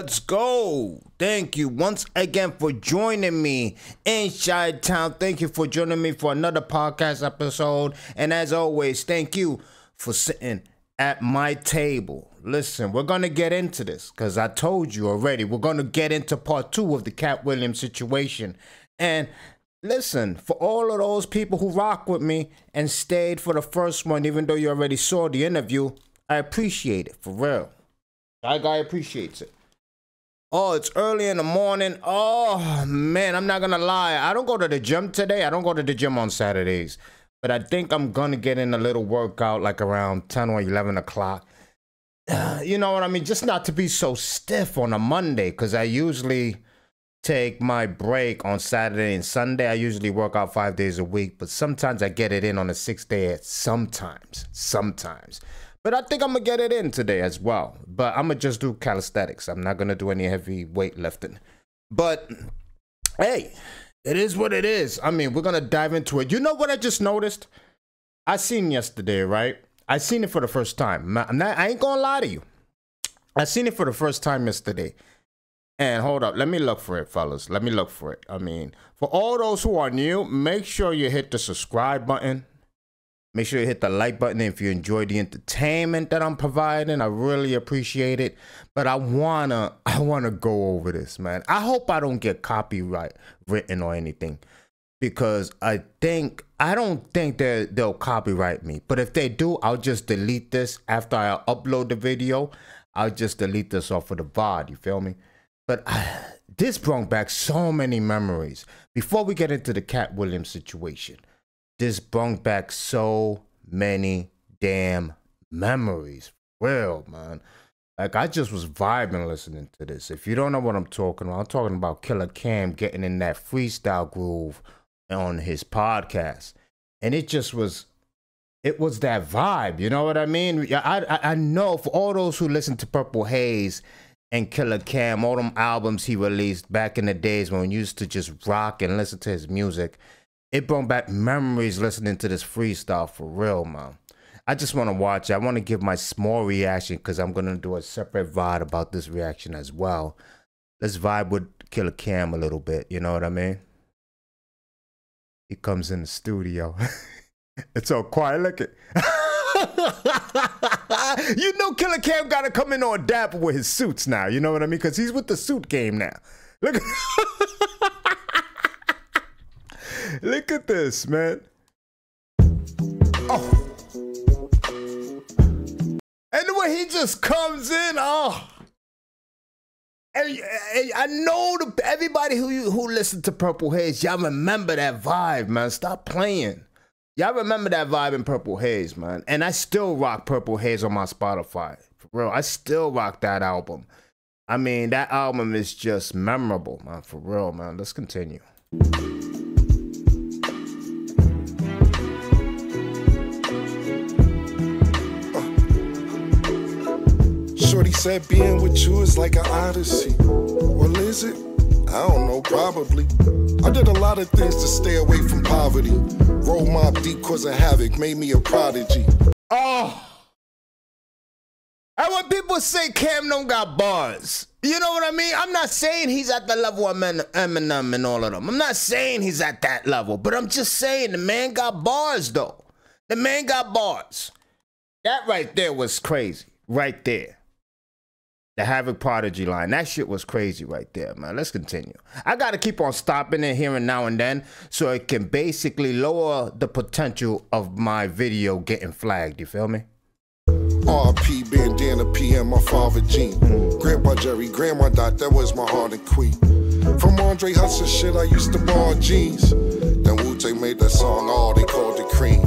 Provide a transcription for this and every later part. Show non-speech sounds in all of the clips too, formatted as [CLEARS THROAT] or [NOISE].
Let's go. Thank you once again for joining me in Chi Town. Thank you for joining me for another podcast episode. And as always, thank you for sitting at my table. Listen, we're going to get into this because I told you already. We're going to get into part two of the Katt Williams situation. And listen, for all of those people who rock with me and stayed for the first one, even though you already saw the interview, I appreciate it for real. That guy appreciates it. Oh, it's early in the morning. Oh man, I'm not gonna lie. I don't go to the gym today. I don't go to the gym on Saturdays. But I think I'm gonna get in a little workout like around 10 or 11 o'clock. [SIGHS] you know what I mean? Just not to be so stiff on a Monday, because I usually take my break on Saturday and Sunday. I usually work out five days a week, but sometimes I get it in on a sixth day. Sometimes, sometimes. But I think I'm gonna get it in today as well. But I'm gonna just do calisthenics. I'm not gonna do any heavy weightlifting. But hey, it is what it is. I mean, we're gonna dive into it. You know what I just noticed? I seen yesterday, right? I seen it for the first time. I'm not, I ain't gonna lie to you. I seen it for the first time yesterday. And hold up, let me look for it, fellas. Let me look for it. I mean, for all those who are new, make sure you hit the subscribe button. Make sure you hit the like button if you enjoy the entertainment that I'm providing. I really appreciate it. But I wanna I wanna go over this, man. I hope I don't get copyright written or anything. Because I think I don't think that they'll copyright me. But if they do, I'll just delete this after I upload the video. I'll just delete this off of the VOD, you feel me? But I, this brought back so many memories. Before we get into the Katt Williams situation, this brought back so many damn memories. Well, man. Like I just was vibing listening to this. If you don't know what I'm talking about, I'm talking about Killa Cam getting in that freestyle groove on his podcast. And it just was it was that vibe, you know what I mean? I, I I know for all those who listen to Purple Haze and Killa Cam, all them albums he released back in the days when we used to just rock and listen to his music, it brought back memories listening to this freestyle for real, man. I just want to watch. I want to give my small reaction because I'm going to do a separate vibe about this reaction as well. Let's vibe with Killa Cam a little bit. You know what I mean? He comes in the studio. [LAUGHS] it's all quiet. Look at [LAUGHS] you know Killa Cam got to come in on dapper with his suits now. You know what I mean? Because he's with the suit game now. Look [LAUGHS] [LAUGHS] Look at this, man. Oh. And way he just comes in, oh. And, and I know the, everybody who who listened to Purple Haze, y'all remember that vibe, man. Stop playing. Y'all remember that vibe in Purple Haze, man. And I still rock Purple Haze on my Spotify. For real, I still rock that album. I mean, that album is just memorable, man. For real, man. Let's continue. Shorty said being with you is like an odyssey. Well, is it? I don't know, probably. I did a lot of things to stay away from poverty. Roll Mobb Deep cause of havoc made me a prodigy. Oh! And when people say Cam don't got bars, you know what I mean? I'm not saying he's at the level of Eminem and all of them. I'm not saying he's at that level, but I'm just saying the man got bars though. The man got bars. That right there was crazy. Right there. The Havoc Prodigy line. That shit was crazy right there, man. Let's continue. I got to keep on stopping it here and now and then so it can basically lower the potential of my video getting flagged. You feel me? RP bandana PM, my father Gene. Mm. Grandpa Jerry, Grandma Dot, that was my heart and queen. From Andre Hudson shit, I used to borrow jeans. Then Wu Tang made that song, all they called it cream.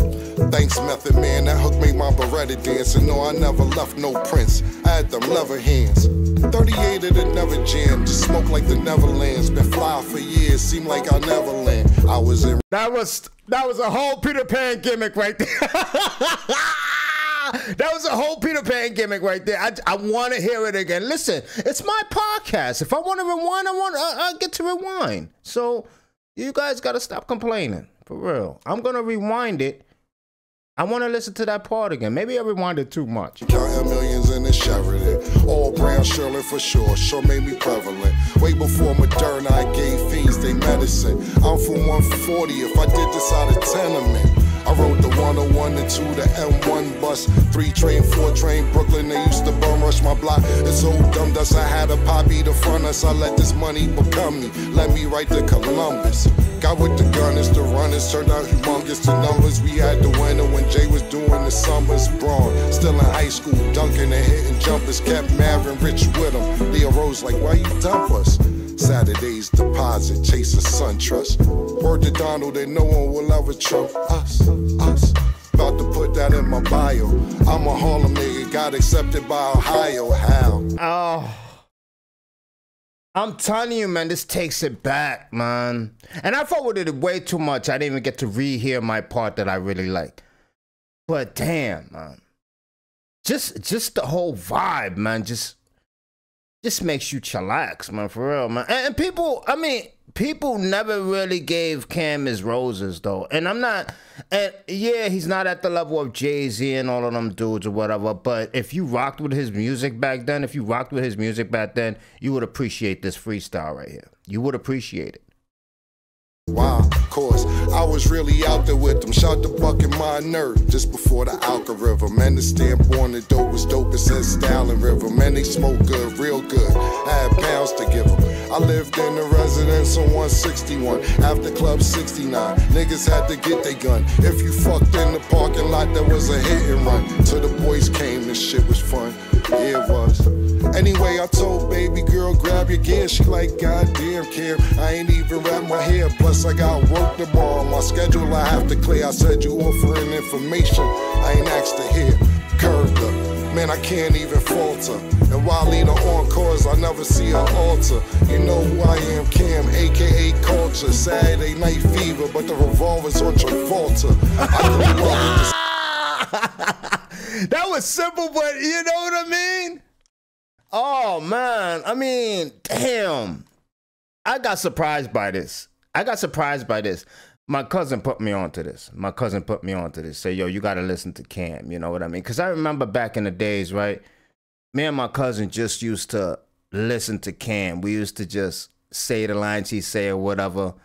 Thanks, Method Man, that hook made my Beretta dance. And no, I never left no prints. I had them leather hands. 38 of the never jam, just smoke like the Neverlands. Been fly for years, seem like I never land. I was in. That was that was a whole Peter Pan gimmick right there. [LAUGHS] that was a whole Peter Pan gimmick right there. I, I want to hear it again. Listen, it's my podcast. If I want to rewind, I want I, I get to rewind. So you guys got to stop complaining for real. I'm gonna rewind it I want to listen to that part again. Maybe I rewinded too much. Counting millions in the Sheridan. All brown Shirley for sure. Sure made me prevalent. Way before Moderna, I gave fiends they medicine. I'm from 140. If I did this out of tenement. I rode the 101 and 2, the M1 bus, 3 train, 4 train, Brooklyn. They used to bum rush my block. It's so dumb dust. I had a poppy to front us. I let this money become me. Let me write to Columbus. Got with the gunners, the runners turned out humongous to numbers. We had the winner when Jay was doing the summers. Braun, still in high school, dunking and hitting jumpers. Kept Marvin Rich with him. Leo Rose like, why you dump us? Saturday's deposit, chase a SunTrust. Word to Donald that no one will ever trump us, us. About to put that in my bio. I'm a Harlem nigga, got accepted by Ohio. How? Oh. I'm telling you, man, this takes it back, man. And I fought with it way too much. I didn't even get to rehear my part that I really like. But damn, man. Just just the whole vibe, man. Just just makes you chillax, man, for real, man. And, and people, I mean, people never really gave Cam his roses though. And I'm not and yeah, he's not at the level of Jay-Z and all of them dudes or whatever, but if you rocked with his music back then, if you rocked with his music back then, you would appreciate this freestyle right here. You would appreciate it. Of course, I was really out there with them. Shot the buck in my nerve just before the Alka River. Man, the stamp on the dope was dope. It says Styling River. Man, they smoke good, real good. I had pounds to give them. I lived in the residence on 161, after Club 69. Niggas had to get their gun. If you fucked in the parking lot, there was a hit and run. Till the boys came, this shit was fun. Yeah, it was. Anyway, I told baby girl, grab your gear. She like, goddamn, Cam, I ain't even wrap my hair. Plus, I got work tomorrow. My schedule I have to clear. I said you offering information. I ain't asked to hear. Curved up. Man, I can't even falter. And while leader on cause, I never see her alter. You know who I am, Cam, aka Culture. Saturday Night Fever, but the revolver's on Travolta. I the [LAUGHS] that was simple, but you know what I mean? Oh man, I mean, damn. I got surprised by this. I got surprised by this. My cousin put me onto this. My cousin put me onto this. Say, yo, you gotta listen to Cam. You know what I mean? Cause I remember back in the days, right? Me and my cousin just used to listen to Cam. We used to just say the lines he say or whatever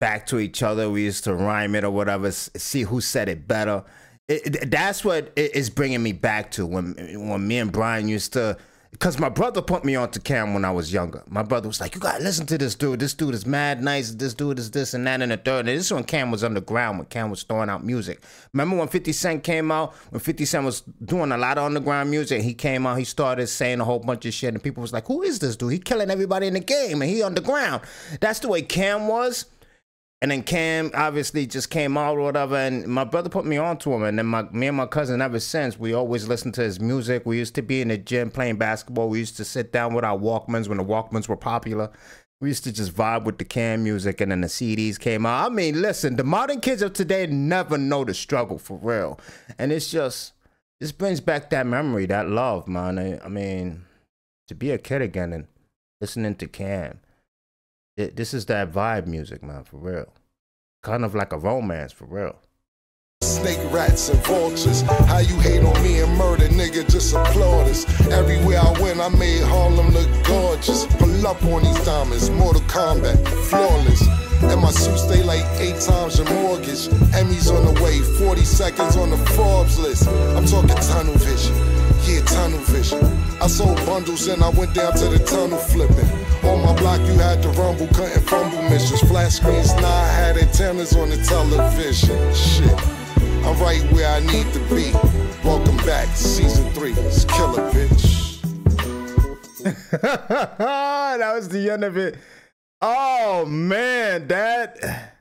back to each other. We used to rhyme it or whatever, see who said it better. It, that's what is bringing me back to when when me and Brian used to. Because my brother put me on to Cam when I was younger. My brother was like, "You gotta listen to this dude. This dude is mad nice. This dude is this and that and the third. And this is when Cam was underground. When Cam was throwing out music. Remember when 50 Cent came out? When 50 Cent was doing a lot of underground music, he came out. He started saying a whole bunch of shit, and people was like, "Who is this dude? He killing everybody in the game, and he underground." That's the way Cam was. And then Cam obviously just came out or whatever, and my brother put me on to him. And then my me and my cousin ever since we always listened to his music. We used to be in the gym playing basketball. We used to sit down with our Walkmans when the Walkmans were popular. We used to just vibe with the Cam music, and then the CDs came out. I mean, listen, the modern kids of today never know the struggle for real, and it's just this brings back that memory, that love, man. I, I mean, to be a kid again and listening to Cam it, this is that vibe music, man, for real. Kind of like a romance, for real. Snake rats and vultures. How you hate on me and murder, nigga, just applaud us. Everywhere I went, I made Harlem look gorgeous. Pull up on these diamonds, Mortal Kombat, flawless. And my suit stay like eight times your mortgage. Emmys on the way, 40 seconds on the Forbes list. I'm talking tunnel vision, yeah, tunnel vision. I sold bundles and I went down to the tunnel flipping. On my block, you had to rumble, cutting fumble missions. Flat screens, now I had antennas on the television. Shit, I'm right where I need to be. Welcome back, season three. It's killer, bitch. [LAUGHS] that was the end of it. Oh man, that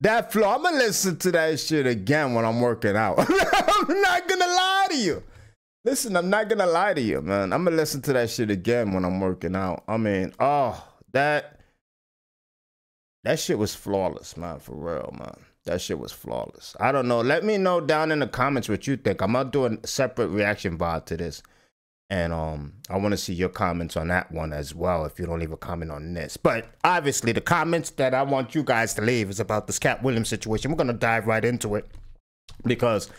that flow. I'm gonna listen to that shit again when I'm working out. [LAUGHS] I'm not gonna lie to you. Listen, I'm not gonna lie to you, man. I'm gonna listen to that shit again when I'm working out. I mean, oh, that that shit was flawless, man. For real, man. That shit was flawless. I don't know. Let me know down in the comments what you think. I'm gonna do a separate reaction VOD to this. And um, I want to see your comments on that one as well. If you don't leave a comment on this, but obviously the comments that I want you guys to leave is about this Katt Williams situation. We're gonna dive right into it. because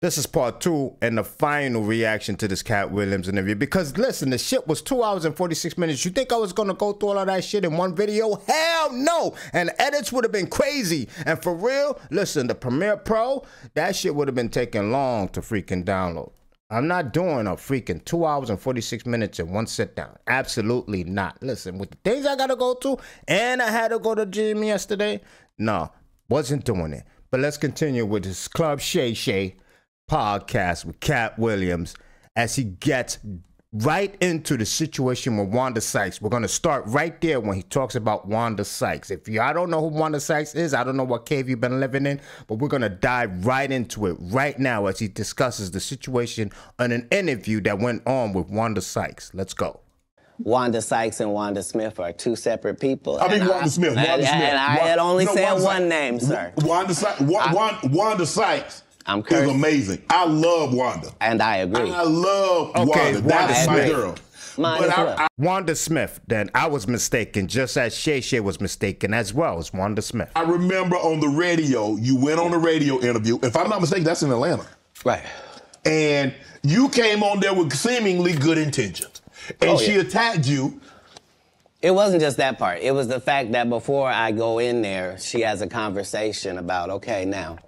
this is part two and the final reaction to this Katt Williams interview. Because listen, the shit was two hours and 46 minutes. You think I was gonna go through all of that shit in one video? Hell no! And edits would have been crazy. And for real, listen, the Premiere Pro, that shit would have been taking long to freaking download. I'm not doing a freaking two hours and 46 minutes in one sit down. Absolutely not. Listen, with the things I gotta go to, and I had to go to gym yesterday, no, wasn't doing it. But let's continue with this Club Shay Shay podcast with Katt Williams as he gets right into the situation with Wanda Sykes. We're going to start right there when he talks about Wanda Sykes. If you I don't know who Wanda Sykes is, I don't know what cave you've been living in, but we're going to dive right into it right now as he discusses the situation on an interview that went on with Wanda Sykes. Let's go. Wanda Sykes and Wanda Smith are two separate people. I mean, And Wanda Smith. Wanda and, Smith. And I had only No, said Wanda one name, sir. Wanda, Sy- Wanda, Wanda Sykes I'm is cursed. amazing. I love Wanda. And I agree. I love Okay, Wanda. Wanda That's my Smith. girl. Mine but I, well. I, Wanda Smith, then I was mistaken, just as Shay Shay was mistaken as well as Wanda Smith. I remember on the radio, you went on a radio interview. If I'm not mistaken, that's in Atlanta. right. And you came on there with seemingly good intentions. And Oh, she yeah. attacked you. It wasn't just that part. It was the fact that before I go in there, she has a conversation about, okay, now,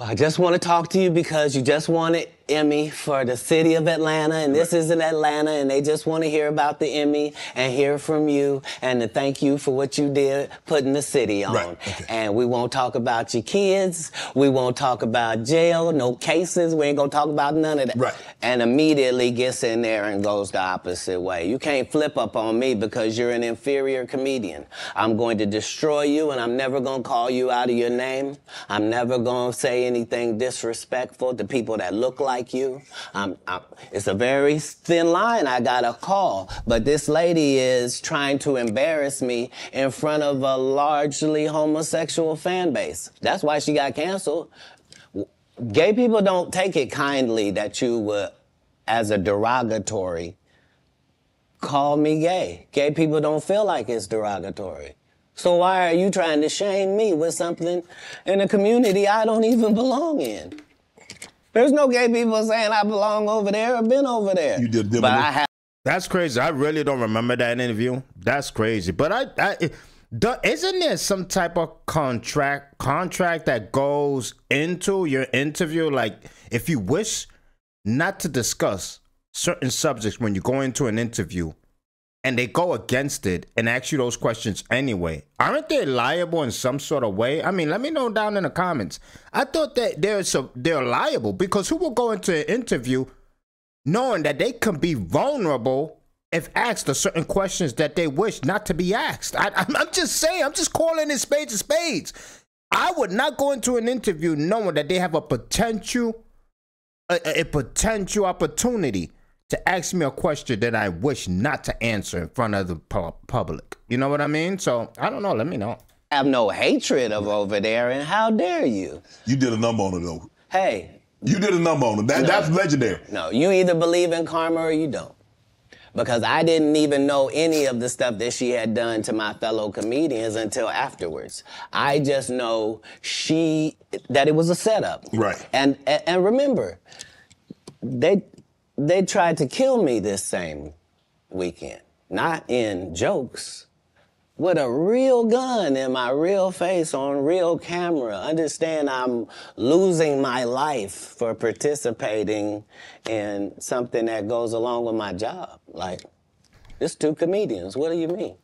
I just want to talk to you because you just an Emmy for the city of Atlanta, and this is in Atlanta, and they just want to hear about the Emmy and hear from you and to thank you for what you did putting the city on. Right, okay. And we won't talk about your kids. We won't talk about jail, no cases. We ain't gonna talk about none of that. Right. And immediately gets in there and goes the opposite way. You can't flip up on me because you're an inferior comedian. I'm going to destroy you and I'm never gonna call you out of your name. I'm never gonna say anything disrespectful to people that look like you. I'm, I'm- it's a very thin line I got a call, but this lady is trying to embarrass me in front of a largely homosexual fan base. That's why she got canceled gay people don't take it kindly that you would, as a derogatory, call me gay. Gay people don't feel like it's derogatory. So why are you trying to shame me with something in a community I don't even belong in? There's no gay people saying I belong over there or been over there. You did But. I have That's crazy. I really don't remember that interview. That's crazy. But I, I the, isn't there some type of contract contract that goes into your interview? Like if you wish not to discuss certain subjects when you go into an interview, and they go against it and ask you those questions anyway, aren't they liable in some sort of way? I mean, let me know down in the comments. I thought that they're they're liable because who will go into an interview knowing that they can be vulnerable if asked the certain questions that they wish not to be asked. I, I'm, I'm just saying, I'm just calling it spades and spades. I would not go into an interview knowing that they have a potential, a- a potential opportunity to ask me a question that I wish not to answer in front of the pu- public. You know what I mean? So I don't know. Let me know. I have no hatred of over there, and how dare you? You did a number on her though. Hey, You did a number on her. That, That's legendary. No, you either believe in karma or you don't. Because I didn't even know any of the stuff that she had done to my fellow comedians until afterwards. I just know she that it was a setup. Right. And and, and remember, they they tried to kill me this same weekend. Not in jokes, with a real gun in my real face on real camera. Understand I'm losing my life for participating in something that goes along with my job. Like, it's two comedians. What do you mean?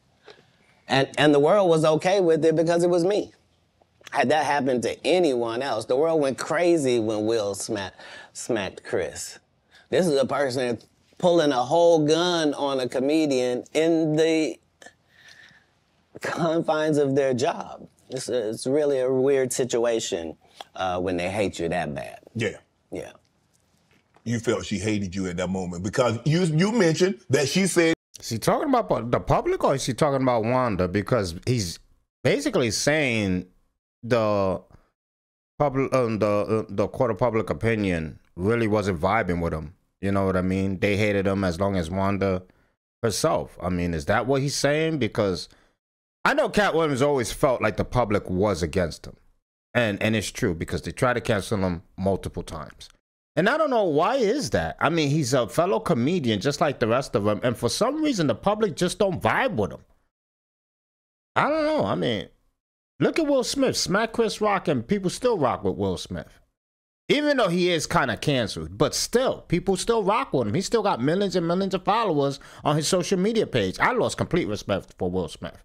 And and the world was okay with it because it was me. Had that happened to anyone else, the world went crazy when Will smacked smacked Chris. This is a person pulling a whole gun on a comedian in the confines of their job. It's, it's really a weird situation uh, when they hate you that bad. Yeah. Yeah. You felt she hated you at that moment because you you mentioned that she said Is he talking about the public or is he talking about Wanda? Because he's basically saying the public, um, the uh, the court of public opinion really wasn't vibing with him. You know what I mean? They hated him as long as Wanda herself. I mean, is that what he's saying? Because I know Katt Williams always felt like the public was against him. and and it's true because they try to cancel him multiple times. And I don't know why is that. I mean, he's a fellow comedian just like the rest of them, and for some reason the public just don't vibe with him. I don't know. I mean, look at Will Smith, smack Chris Rock, and people still rock with Will Smith. Even though he is kind of canceled, but still, people still rock with him. He still got millions and millions of followers on his social media page. I lost complete respect for Will Smith.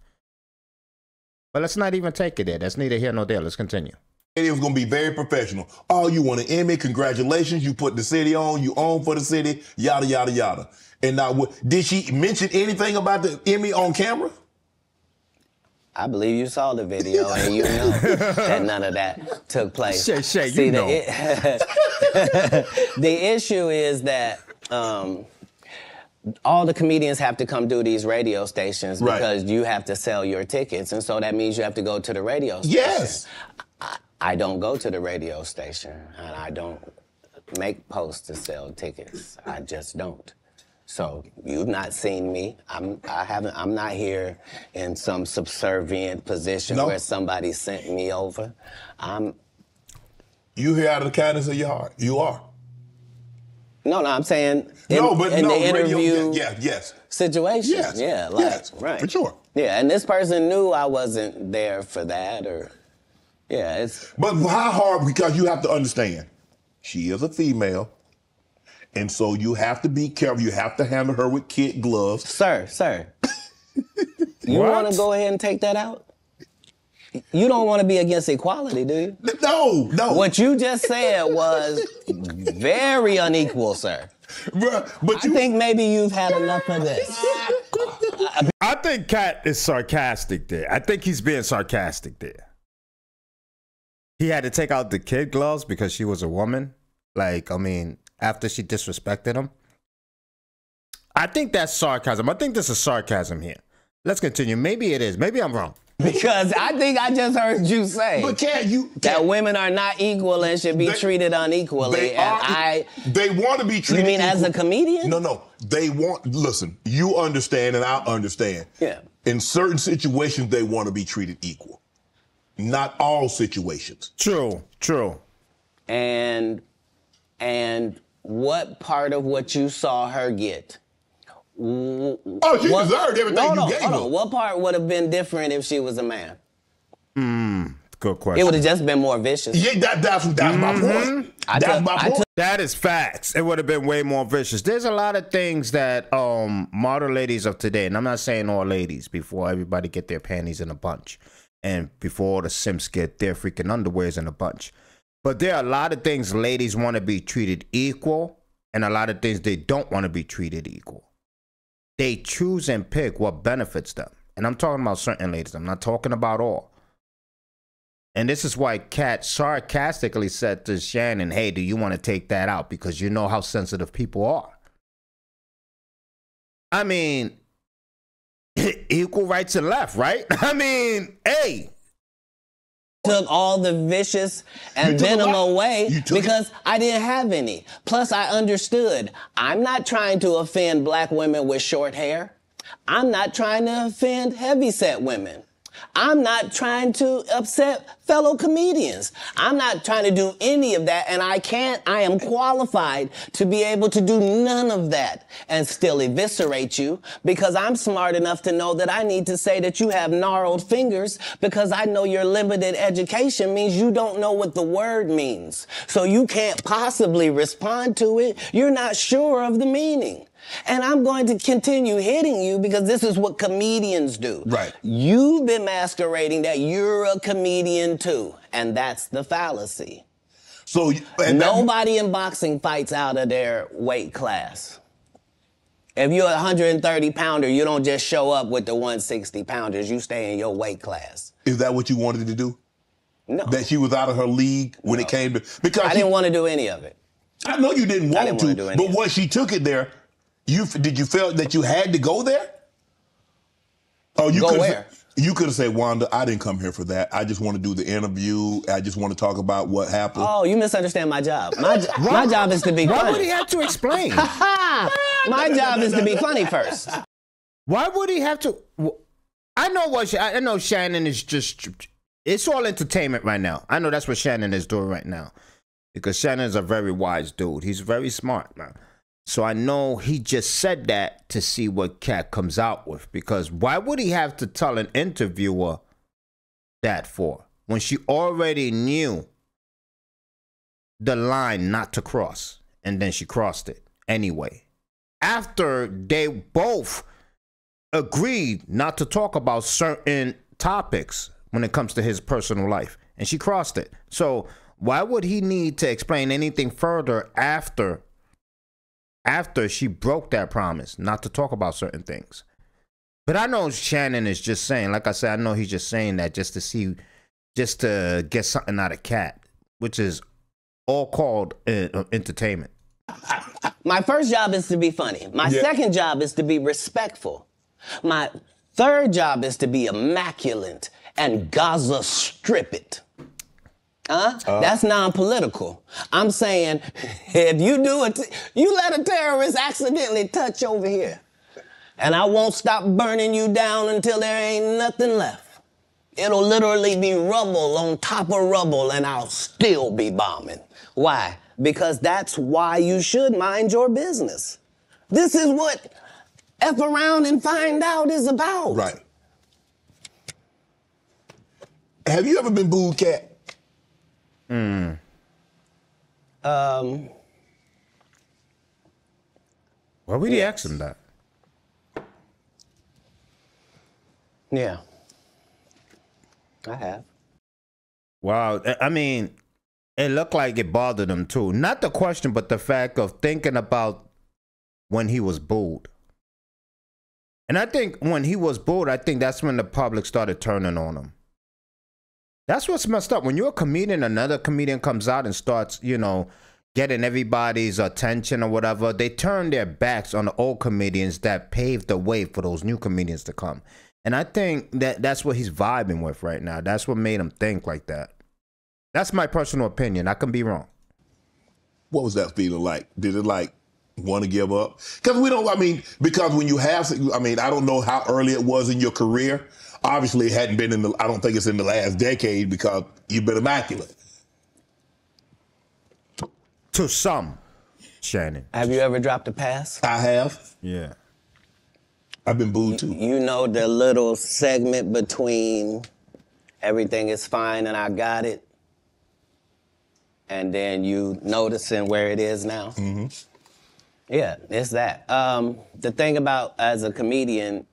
But let's not even take it there. That's neither here nor there. Let's continue. It was going to be very professional. Oh, you won an Emmy. Congratulations. You put the city on. You own for the city. Yada, yada, yada. And now, did she mention anything about the Emmy on camera? I believe you saw the video and you know [LAUGHS] that none of that took place. Shay, Shay, you See, know. The, i- [LAUGHS] the issue is that um, all the comedians have to come do these radio stations Right. because you have to sell your tickets, and so that means you have to go to the radio station. Yes. I don't go to the radio station, and I don't make posts to sell tickets. I just don't. So you've not seen me. I'm. I haven't. I'm not here in some subservient position No. where somebody sent me over. I'm. You here out of the kindness of your heart. You are. No, no. I'm saying in, no, but in no, the radio. interview Yeah, yeah, yes. situation. Yes. Yeah. Like, Yes, Right. for sure. Yeah, and this person knew I wasn't there for that, or. Yeah, it's But how hard? Because you have to understand, she is a female, and so you have to be careful. You have to handle her with kid gloves. Sir, sir. [LAUGHS] you What? want to go ahead and take that out? You don't want to be against equality, do you? No, no. What you just said was very unequal, sir. Bruh, but I you think maybe you've had enough of this. I think Katt is sarcastic there. I think he's being sarcastic there. He had to take out the kid gloves because she was a woman. Like, I mean, after she disrespected him. I think that's sarcasm. I think this is sarcasm here. Let's continue. Maybe it is. Maybe I'm wrong. Because I think I just heard you say But can you? that women are not equal and should be They- treated unequally. they and are. I, they want to be treated. you treated. mean as a equal. comedian? No, no. They want. Listen, you understand, and I understand. Yeah. In certain situations, they want to be treated equal. Not all situations. True, true. And and what part of what you saw her get? Oh, she What- deserved everything no, you no, gave hold her. on. What part would have been different if she was a man? Hmm. Good question. It would have just been more vicious. Yeah, that, that's that's my Mm-hmm. point. I that's took- my point. took- That is facts. It would have been way more vicious. There's a lot of things that um model ladies of today, and I'm not saying all ladies, before everybody get their panties in a bunch, and before the simps get their freaking underwears in a bunch. But there are a lot of things ladies want to be treated equal, and a lot of things they don't want to be treated equal. They choose and pick what benefits them. And I'm talking about certain ladies. I'm not talking about all. And this is why Katt sarcastically said to Shannon, Hey, do you want to take that out? Because you know how sensitive people are. I mean, [LAUGHS] equal rights and left, right? [LAUGHS] I mean, hey, took all the vicious and venom away took it. because I didn't have any. Plus, I understood I'm not trying to offend black women with short hair. I'm not trying to offend heavyset women. I'm not trying to upset fellow comedians. I'm not trying to do any of that, and I can't, I am qualified to be able to do none of that and still eviscerate you because I'm smart enough to know that I need to say that you have gnarled fingers because I know your limited education means you don't know what the word means. So you can't possibly respond to it. You're not sure of the meaning. And I'm going to continue hitting you because this is what comedians do. Right. You've been masquerading that you're a comedian too. And that's the fallacy. So you- and that- Nobody in boxing fights out of their weight class. If you're a 130 pounder, you don't just show up with the 160 pounders. You stay in your weight class. is that what you wanted to do? No. That she was out of her league when it came to because I she- didn't want to do any of it. I know you didn't want didn't to, any but once she took it there, you did you feel that you had to go there? Oh, you Go could where? You could have said, Wanda, I didn't come here for that. I just want to do the interview. I just want to talk about what happened. Oh, you misunderstand my job. My, jo- my job is to be why would he have to explain? [LAUGHS] My job is to be funny first. Why would he have to? I know what I know. Shannon is just it's all entertainment right now. I know that's what Shannon is doing right now. Because Shannon's a very wise dude. He's very smart, man. So I know he just said that to see what Katt comes out with. Because why would he have to tell an interviewer that for? When she already knew the line not to cross. And then she crossed it anyway. After they both agreed not to talk about certain topics when it comes to his personal life. And she crossed it. So why would he need to explain anything further after after she broke that promise not to talk about certain things? But I know Shannon is just saying, like I said, I know he's just saying that just to see, just to get something out of Katt, which is all called uh, entertainment. My first job is to be funny. My Yeah. second job is to be respectful. My third job is to be immaculate and Gaza strip it. Huh? Uh. That's non-political. I'm saying [LAUGHS] if you do it, you let a terrorist accidentally touch over here, and I won't stop burning you down until there ain't nothing left. It'll literally be rubble on top of rubble, and I'll still be bombing. Why? Because that's why you should mind your business. This is what F around and find out is about. Right. Have you ever been booed, Katt? Um, Why would he ask him that? yeah. I have. Wow. I- I mean, it looked like it bothered him too. Not the question, but the fact of thinking about when he was booed. And I think when he was booed, I think that's when the public started turning on him. That's what's messed up. When you're a comedian, another comedian comes out and starts, you know, getting everybody's attention or whatever, they turn their backs on the old comedians that paved the way for those new comedians to come. And I think that that's what he's vibing with right now. That's what made him think like that. That's my personal opinion. I can be wrong. What was that feeling like? Did it like want to give up? Because we don't. I mean, because when you have, I mean, I don't know how early it was in your career. Obviously, it hadn't been in the. I don't think it's in the last decade because you've been immaculate. To some, Shannon. Have you ever dropped a pass? I have. Yeah. I've been booed too. You know the little segment between everything is fine and I got it, and then you noticing where it is now. Mm-hmm. Yeah, it's that. Um, the thing about as a comedian,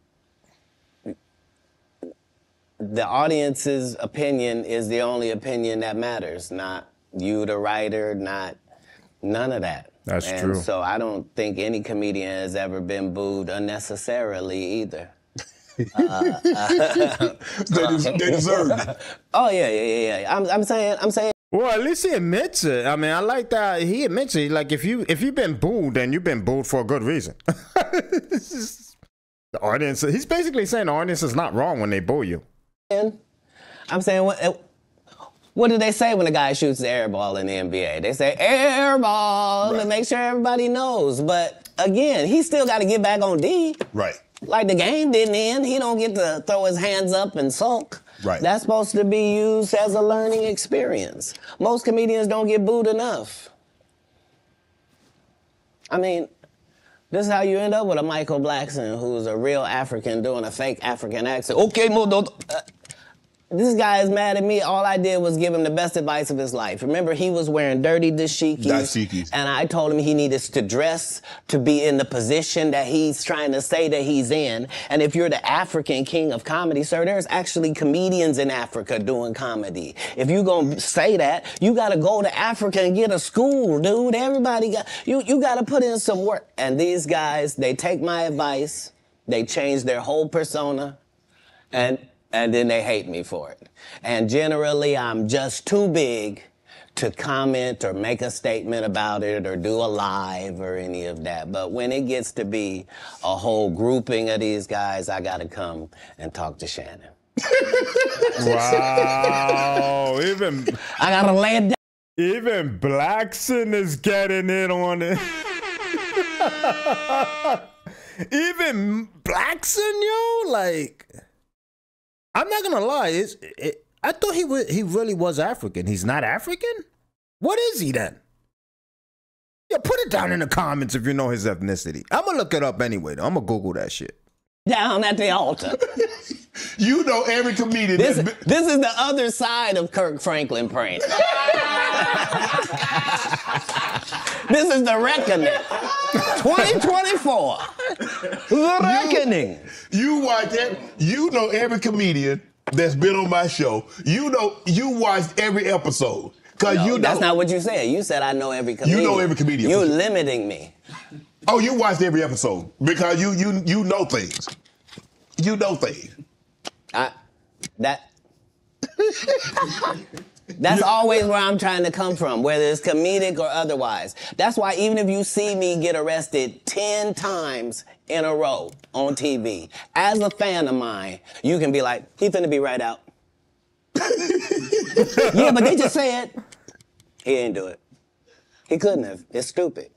the audience's opinion is the only opinion that matters, not you, the writer, not none of that. That's and true. So I don't think any comedian has ever been booed unnecessarily either. [LAUGHS] they, des- they deserve it. [LAUGHS] Oh yeah, yeah, yeah, yeah. I'm, I'm saying, I'm saying. Well, at least he admits it. I mean, I like that he admits it. Like if you if you've been booed, then you've been booed for a good reason. [LAUGHS] This the audience. He's basically saying the audience is not wrong when they boo you. I'm saying what? What do they say when a guy shoots the air ball in the NBA? They say air ball Right. to make sure everybody knows. But again, he still got to get back on D. Right. Like the game didn't end. He don't get to throw his hands up and sulk. Right. That's supposed to be used as a learning experience. Most comedians don't get booed enough. I mean, this is how you end up with a Michael Blackson who's a real African doing a fake African accent. Okay, mo- do- uh, this guy is mad at me. All I did was give him the best advice of his life. Remember, he was wearing dirty dashikis. Dashikis. And I told him he needed to dress to be in the position that he's trying to say that he's in. And if you're the African king of comedy, sir, there's actually comedians in Africa doing comedy. If you're gonna say that, you gotta go to Africa and get a school, dude. Everybody got you you gotta put in some work. And these guys, they take my advice, they change their whole persona, and and then they hate me for it. And generally, I'm just too big to comment or make a statement about it or do a live or any of that. But when it gets to be a whole grouping of these guys, I gotta come and talk to Shannon. Wow. [LAUGHS] even I gotta lay it down. even Blackson is getting in on it. [LAUGHS] [LAUGHS] even Blackson, yo, like I'm not gonna lie, it's it, I thought he was, he really was African. He's not African? What is he then? Yeah, put it down in the comments if you know his ethnicity. I'm gonna look it up anyway though. I'm gonna Google that shit. Down at the altar. [LAUGHS] You know every comedian. This, that's been- this is the other side of Kirk Franklin Prince. [LAUGHS] this is the reckoning. [LAUGHS] 2024. The reckoning. You watch that. You know every comedian that's been on my show. You know you watched every episode because No, you know. that's not what you said. You said I know every comedian. You know every comedian. You're limiting me. oh, you watched every episode because you you you know things. You know things. I, that. [LAUGHS] That's always where I'm trying to come from, whether it's comedic or otherwise. That's why even if you see me get arrested 10 times in a row on TV, as a fan of mine, you can be like, he finna be right out. [LAUGHS] yeah, but they just said he didn't do it. He couldn't have. It's stupid.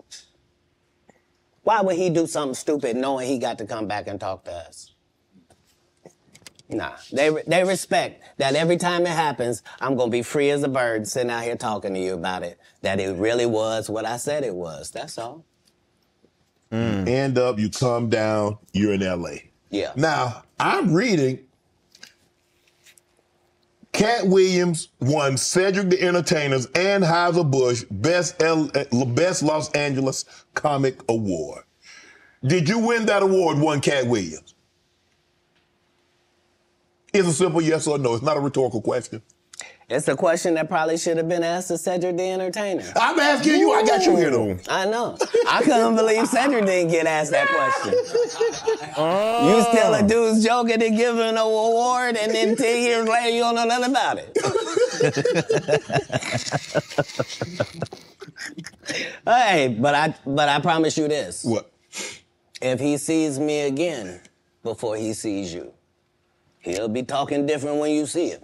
Why would he do something stupid knowing he got to come back and talk to us? Nah, they they respect that every time it happens, I'm gonna be free as a bird sitting out here talking to you about it. That it really was what I said it was. That's all. Mm. End up, you come down, you're in LA. Yeah. Now, I'm reading Katt Williams won Cedric the Entertainer's Anheuser-Busch Best, L- Best Los Angeles Comic Award. Did you win that award, one Katt Williams? It's a simple yes or no. It's not a rhetorical question. It's a question that probably should have been asked to Cedric the Entertainer. I'm asking you. I got you here, though. I know. I couldn't believe Cedric didn't get asked that question. Oh. You still a dude's joking and giving an award, and then 10 years later, you don't know nothing about it. [LAUGHS] hey, but I but I promise you this. What? If he sees me again before he sees you, he'll be talking different when you see him.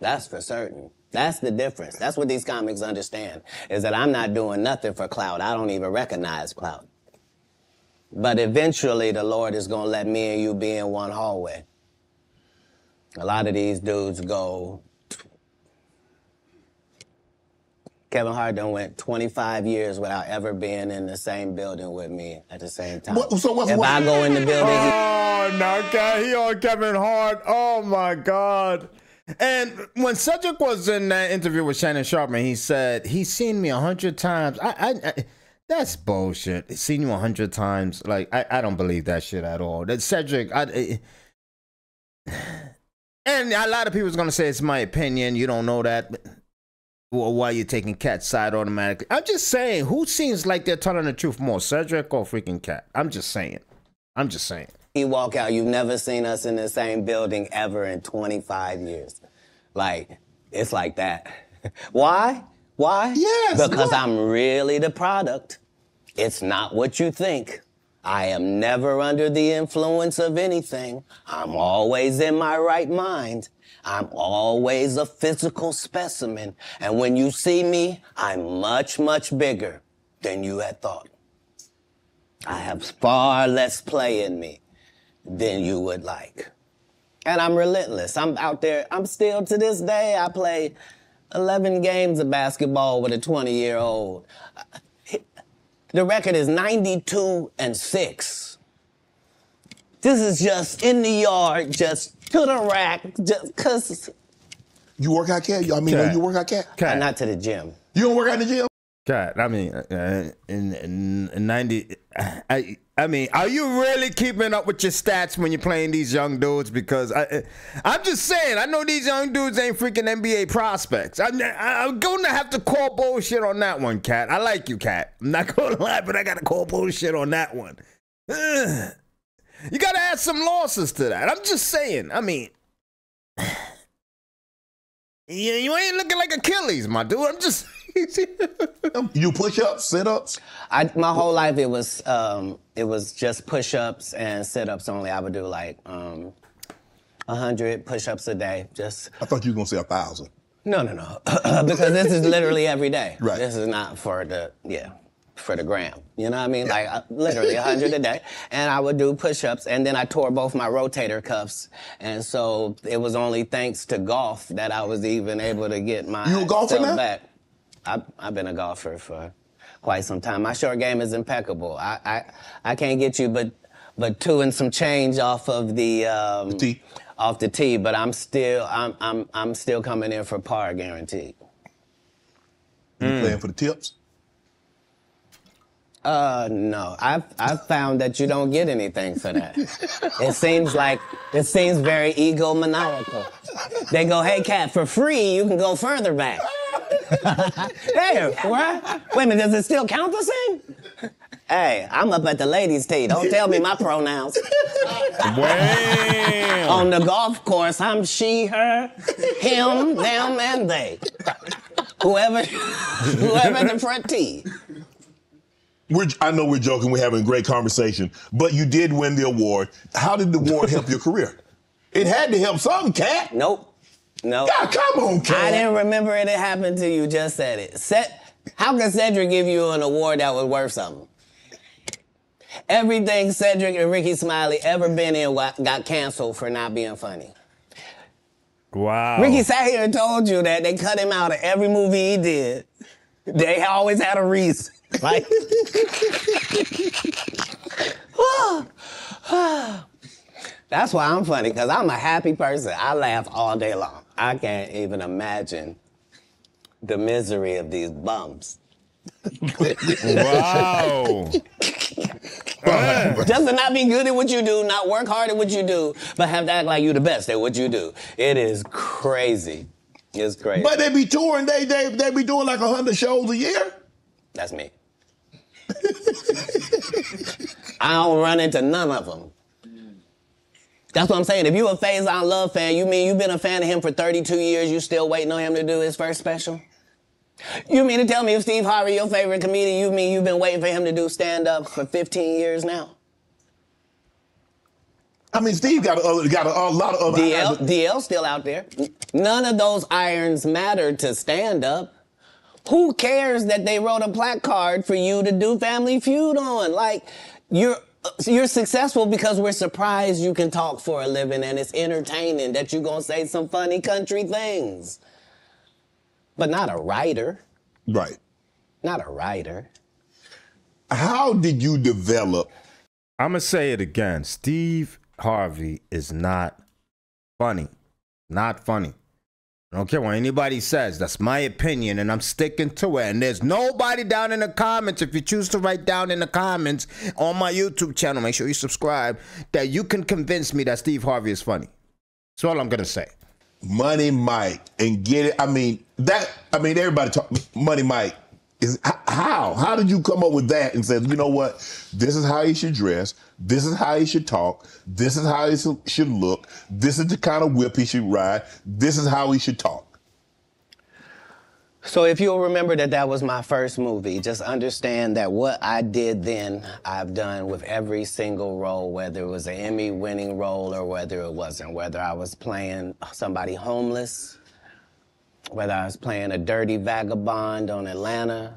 That's for certain. That's the difference. That's what these comics understand is that I'm not doing nothing for clout. I don't even recognize clout. But eventually, the Lord is going to let me and you be in one hallway. A lot of these dudes go. Kevin Hart done went 25 years without ever being in the same building with me at the same time. What- so what's- if what- I go in the building, he Oh, no, Ke- he on Kevin Hart. Oh my God. And when Cedric was in that interview with Shannon Sharpman, he said he's seen me a hundred times. I, I, I that's bullshit. He's seen you a hundred times. Like I, I don't believe that shit at all. That Cedric, I, I- [SIGHS] and a lot of people's gonna say it's my opinion. You don't know that. But, well, why you taking Katt's side automatically? I'm just saying, who seems like they're telling the truth more, Cedric or freaking Katt? I'm just saying. I'm just saying. You walk out, you've never seen us in the same building ever in 25 years. Like, it's like that. [LAUGHS] Why? Why? Yes, Because why? I'm really the product. It's not what you think. I am never under the influence of anything. I'm always in my right mind. I'm always a physical specimen. And when you see me, I'm much, much bigger than you had thought. I have far less play in me than you would like. And I'm relentless. I'm out there. I'm still to this day, I play 11 games of basketball with a 20 year old. The record is 92 and 6. This is just in the yard, just the rack, just cause You work out, Cat? I mean, Cat. you work out, Cat? Cat. not to the gym. You don't work out in the gym? God, I mean, uh, in, in, in ninety, I, I mean, are you really keeping up with your stats when you're playing these young dudes? Because I, I'm just saying, I know these young dudes ain't freaking NBA prospects. I'm, I'm gonna have to call bullshit on that one, Cat. I like you, Cat. I'm not gonna [LAUGHS] lie, but I gotta call bullshit on that one. Ugh. You gotta add some losses to that. I'm just saying. I mean. [SIGHS] You, you ain't looking like Achilles, my dude. I'm just. [LAUGHS] You push ups, sit ups? I, my whole life it was um, it was just push-ups and sit-ups only. I would do like um, hundred push-ups a day. Just I thought you were going to say a thousand. no, no, no, [LAUGHS] because this is literally every day. Right. This is not for the yeah. For the gram. You know what I mean? Like literally 100 a [LAUGHS] day. And I would do push-ups and then I tore both my rotator cuffs. And so it was only thanks to golf that I was even able to get my You a golfer now? back. I've, I've been a golfer for quite some time. My short game is impeccable. I, I, I can't get you but but two and some change off of the um, The tee. off the tee, but I'm still I'm I'm I'm still coming in for par guaranteed. You Mm. playing for the tips? Uh, no. I've I've found that you don't get anything for that. it seems like it seems very egomaniacal. They go, hey Katt, for free you can go further back. [LAUGHS] hey, what? Wait a minute, does it still count the same? Hey, I'm up at the ladies' tee. Don't tell me my pronouns. Wow. On the golf course, I'm she, her, him, them, and they. Whoever, [LAUGHS] whoever the front tee. We're, I know we're joking. We're having a great conversation, but you did win the award. How did the award help your career? [LAUGHS] It had to help some, Katt. Nope. Nope. God, come on, Katt. I didn't remember it had happened till you just said it. Set, how can Cedric give you an award that was worth something? Everything Cedric and Rickey Smiley ever been in got canceled for not being funny. Wow. Ricky sat here and told you that they cut him out of every movie he did. They always had a reason. Like, that's why I'm funny, because I'm a happy person. I laugh all day long. I can't even imagine the misery of these bums. Wow. [LAUGHS] Just to not be good at what you do, not work hard at what you do, but have to act like you the best at what you do. It is crazy. It's crazy. But they be touring. They they they be doing like hundred shows a year. That's me. I don't run into none of them. That's what I'm saying. If you a Faizon Love fan, you mean you've been a fan of him for 32 years, you still waiting on him to do his first special? You mean to tell me if Steve Harvey, your favorite comedian, you mean you've been waiting for him to do stand up for 15 years now? I mean, Steve got a, uh, got a, a lot of other. DL, DL still out there. None of those irons matter to stand up. Who cares that they wrote a placard for you to do Family Feud on? Like, you're you're successful because we're surprised you can talk for a living and it's entertaining that you're gonna say some funny country things. But not a writer. Right. Not a writer. How did you develop? I'm gonna say it again. Steve Harvey is not funny. Not funny. I don't care what anybody says. That's my opinion, and I'm sticking to it. And there's nobody down in the comments. If you choose to write down in the comments on my YouTube channel, make sure you subscribe. That you can convince me that Steve Harvey is funny. That's all I'm gonna say. Money Mike and get it. I mean that. I mean everybody talk [LAUGHS] Money Mike. Is how? How did you come up with that and said, you know what? This is how he should dress. This is how he should talk. This is how he should- look. This is the kind of whip he should ride. This is how he should talk. So if you'll remember that that was my first movie, just understand that what I did then, I've done with every single role, whether it was an Emmy-winning role or whether it wasn't. Whether I was playing somebody homeless, whether I was playing a dirty vagabond on Atlanta,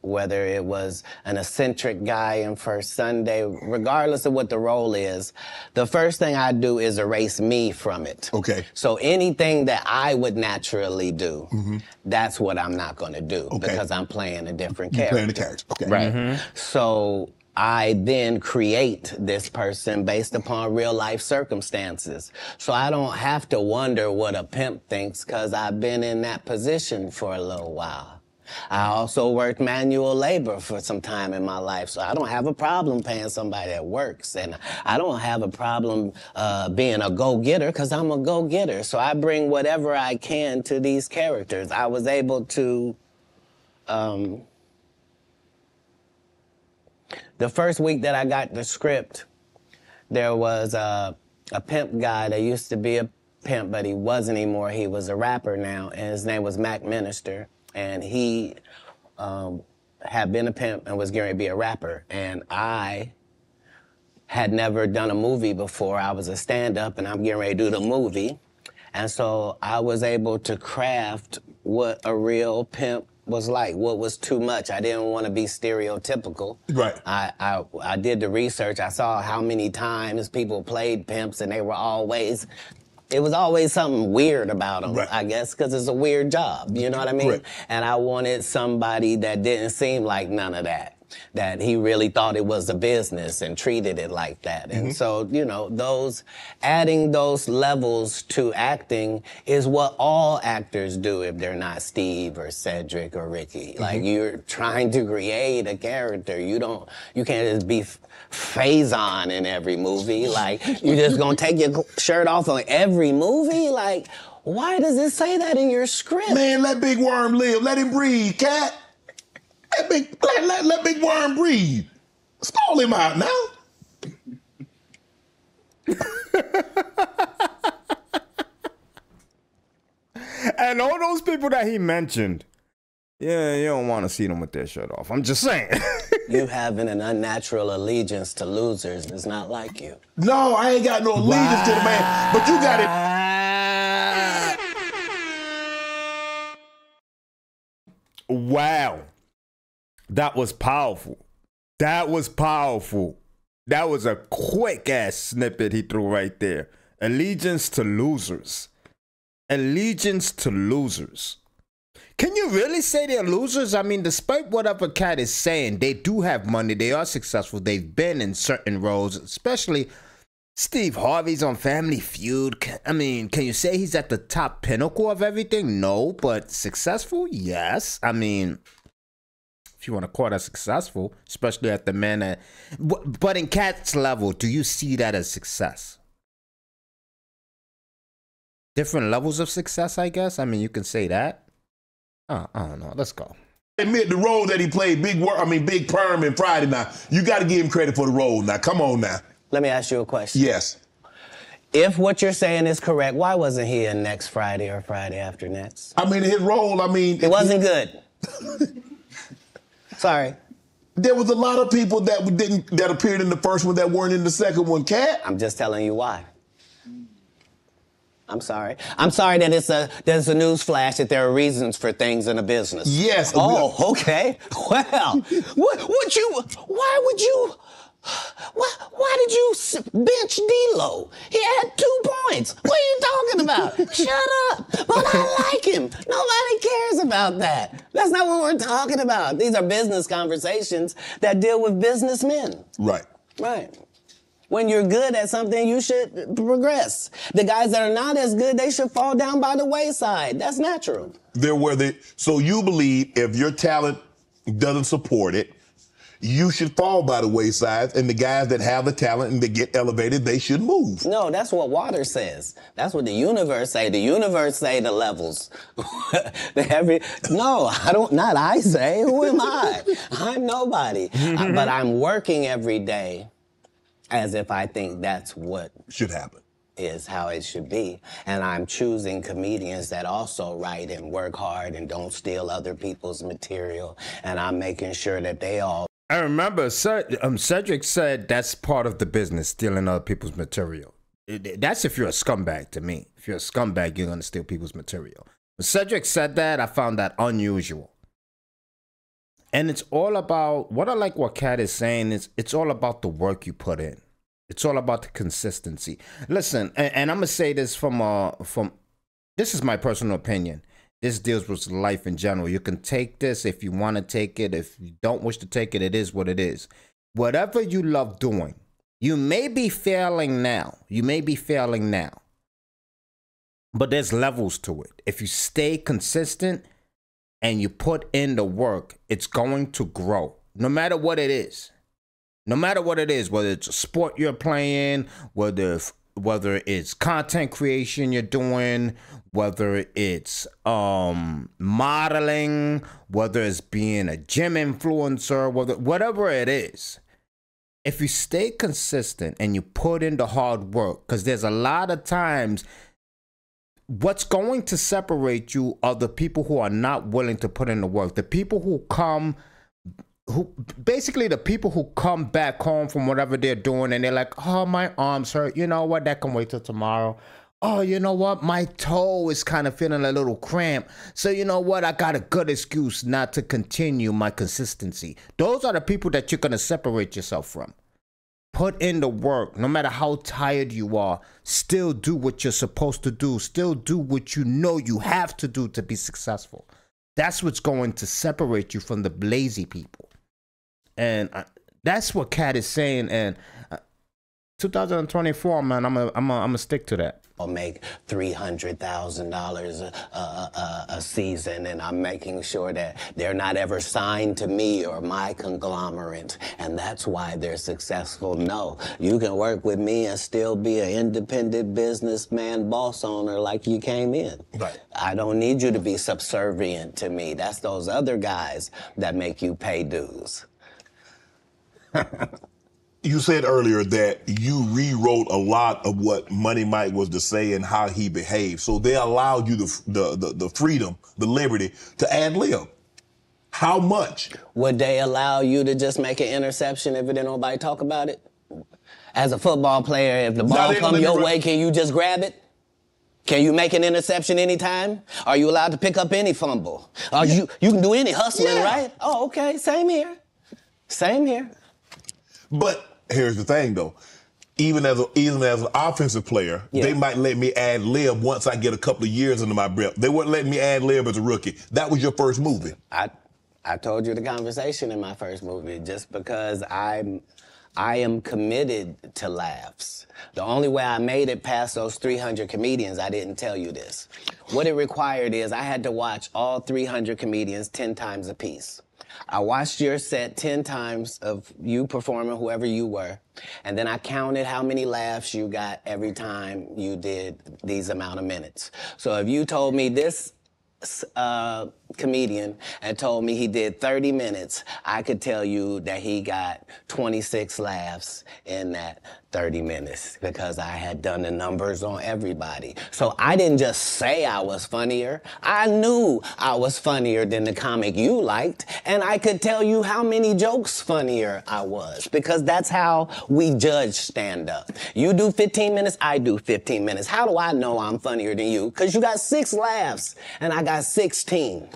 whether it was an eccentric guy in First Sunday, regardless of what the role is, the first thing I do is erase me from it. Okay. So anything that I would naturally do, that's what I'm not going to do Mm-hmm. Okay. because I'm playing a different You're character. playing the character. Okay. Right. So I then create this person based upon real life circumstances. So I don't have to wonder what a pimp thinks because I've been in that position for a little while. I also worked manual labor for some time in my life, so I don't have a problem paying somebody that works, and I don't have a problem uh, being a go-getter because I'm a go-getter. So I bring whatever I can to these characters. I was able to um, the first week that I got the script, there was a, a pimp guy that used to be a pimp, but he wasn't anymore. He was a rapper now, and his name was Mac Minister, and he um, had been a pimp and was going to be a rapper. And I had never done a movie before. I was a stand-up, and I'm getting ready to do the movie. And so I was able to craft what a real pimp was like, what was too much. I didn't want to be stereotypical. Right. I, I I did the research. I saw how many times people played pimps, and they were always. It was always something weird about them, Right. I guess, because it's a weird job. You know what I mean? Correct. And I wanted somebody that didn't seem like none of that. That he really thought it was a business and treated it like that. Mm-hmm. And so, you know, those adding those levels to acting is what all actors do if they're not Steve or Cedric or Rickey. Mm-hmm. Like you're trying to create a character. You don't you can't just be Faizon in every movie. Like you're just gonna take your shirt off on every movie? Like why does it say that in your script? Man, let Big Worm live. Let him breathe, Katt. Let Big, let, let, let Big Worm breathe. Stall him out now. [LAUGHS] And all those people that he mentioned, yeah, you don't want to see them with their shirt off. I'm just saying. [LAUGHS] You having an unnatural allegiance to losers is not like you. No, I ain't got no allegiance to the man. But you got it. Wow. That was powerful. That was powerful. That was a quick ass snippet he threw right there. Allegiance to losers. Allegiance to losers. Can you really say they're losers? I mean, despite whatever Katt is saying, they do have money. They are successful. They've been in certain roles, especially Steve Harvey's on Family Feud. I mean, can you say he's at the top pinnacle of everything? No, but successful? Yes. I mean, if you want to call that successful, especially at the man that. But but in Katt's level, do you see that as success? Different levels of success, I guess. I mean, you can say that. Uh, I don't know. Let's go. Admit the role that he played, Big Worm, I mean Big Perm in Friday now. You got to give him credit for the role now. Come on now. Let me ask you a question. Yes. If what you're saying is correct, why wasn't he in next Friday or Friday after next? I mean his role, I mean It wasn't good. [LAUGHS] Sorry. there was a lot of people that didn't that appeared in the first one that weren't in the second one, Katt. I'm just telling you why. I'm sorry. I'm sorry that it's a there's a news flash that there are reasons for things in a business. Yes. Oh, okay. [LAUGHS] Well, what would you? Why would you? Why, why did you s- bench D'Lo? He had two points. What are you talking about? [LAUGHS] Shut up. But I like him. Nobody cares about that. That's not what we're talking about. These are business conversations that deal with businessmen. Right. Right. When you're good at something, you should progress. The guys that are not as good, they should fall down by the wayside. That's natural. There were the so you believe if your talent doesn't support it, you should fall by the wayside, and the guys that have the talent and they get elevated, they should move. No, that's what water says. That's what the universe say. The universe say the levels. [LAUGHS] every no, I don't. Not I say. Who am I? I'm nobody. I- mm-hmm. but I'm working every day as if I think that's what Should happen. is how it should be. And I'm choosing comedians that also write and work hard and don't steal other people's material. And I'm making sure that they all I remember um, Cedric said that's part of the business, stealing other people's material. That's if you're a scumbag to me. If you're a scumbag, you're going to steal people's material. When Cedric said that, I found that unusual. And it's all about what I like what Katt is saying is it's all about the work you put in. It's all about the consistency. Listen, and, and I'm gonna say this from uh from this is my personal opinion. This deals with life in general. You can take this if you want to take it. If you don't wish to take it, it is what it is. Whatever you love doing, you may be failing now. You may be failing now. But there's levels to it. If you stay consistent and you put in the work, it's going to grow. No matter what it is. No matter what it is, whether it's a sport you're playing, whether whether it's content creation you're doing, whether it's um modeling, whether it's being a gym influencer, whether whatever it is. If you stay consistent and you put in the hard work, because there's a lot of times what's going to separate you are the people who are not willing to put in the work. The people who come who basically the people who come back home from whatever they're doing and they're like, "Oh, my arms hurt. You know what? That can wait till tomorrow." Oh, you know what? My toe is kind of feeling a little cramp. So, you know what? I got a good excuse not to continue my consistency. Those are the people that you're going to separate yourself from. Put in the work, no matter how tired you are. Still do what you're supposed to do. Still do what you know you have to do to be successful. That's what's going to separate you from the lazy people. And uh, that's what Katt is saying. And uh, 2024, man, I'm going I'm to I'm stick to that make $300,000 a, a, a, season, and I'm making sure that they're not ever signed to me or my conglomerate, and that's why they're successful. No, you can work with me and still be an independent businessman, boss owner like you came in. Right. I don't need you to be subservient to me. That's those other guys that make you pay dues. [LAUGHS] you said earlier that you rewrote a lot of what Money Mike was to say and how he behaved. So they allowed you the the the, the freedom, the liberty to ad lib. How much? Would they allow you to just make an interception if it didn't nobody talk about it? As a football player, if the ball come your way, can you just grab it? Can you make an interception anytime? Are you allowed to pick up any fumble? Are yeah. you you can do any hustling, yeah. right? Oh, okay. Same here. Same here. But here's the thing though. Even as a, even as an offensive player, yeah. they might let me ad lib once I get a couple of years into my belt. They wouldn't let me ad lib as a rookie. That was your first movie. I I told you the conversation in my first movie. Just because I'm I am committed to laughs. The only way I made it past those 300 comedians, I didn't tell you this. What it required is I had to watch all 300 comedians 10 times a piece. I watched your set 10 times of you performing, whoever you were, and then I counted how many laughs you got every time you did these amount of minutes. So if you told me this uh, comedian and told me he did 30 minutes, I could tell you that he got 26 laughs in that 30 minutes because I had done the numbers on everybody. So I didn't just say I was funnier. I knew I was funnier than the comic you liked, and I could tell you how many jokes funnier I was because that's how we judge stand up. You do 15 minutes, I do 15 minutes. How do I know I'm funnier than you? Because you got six laughs and I got 16.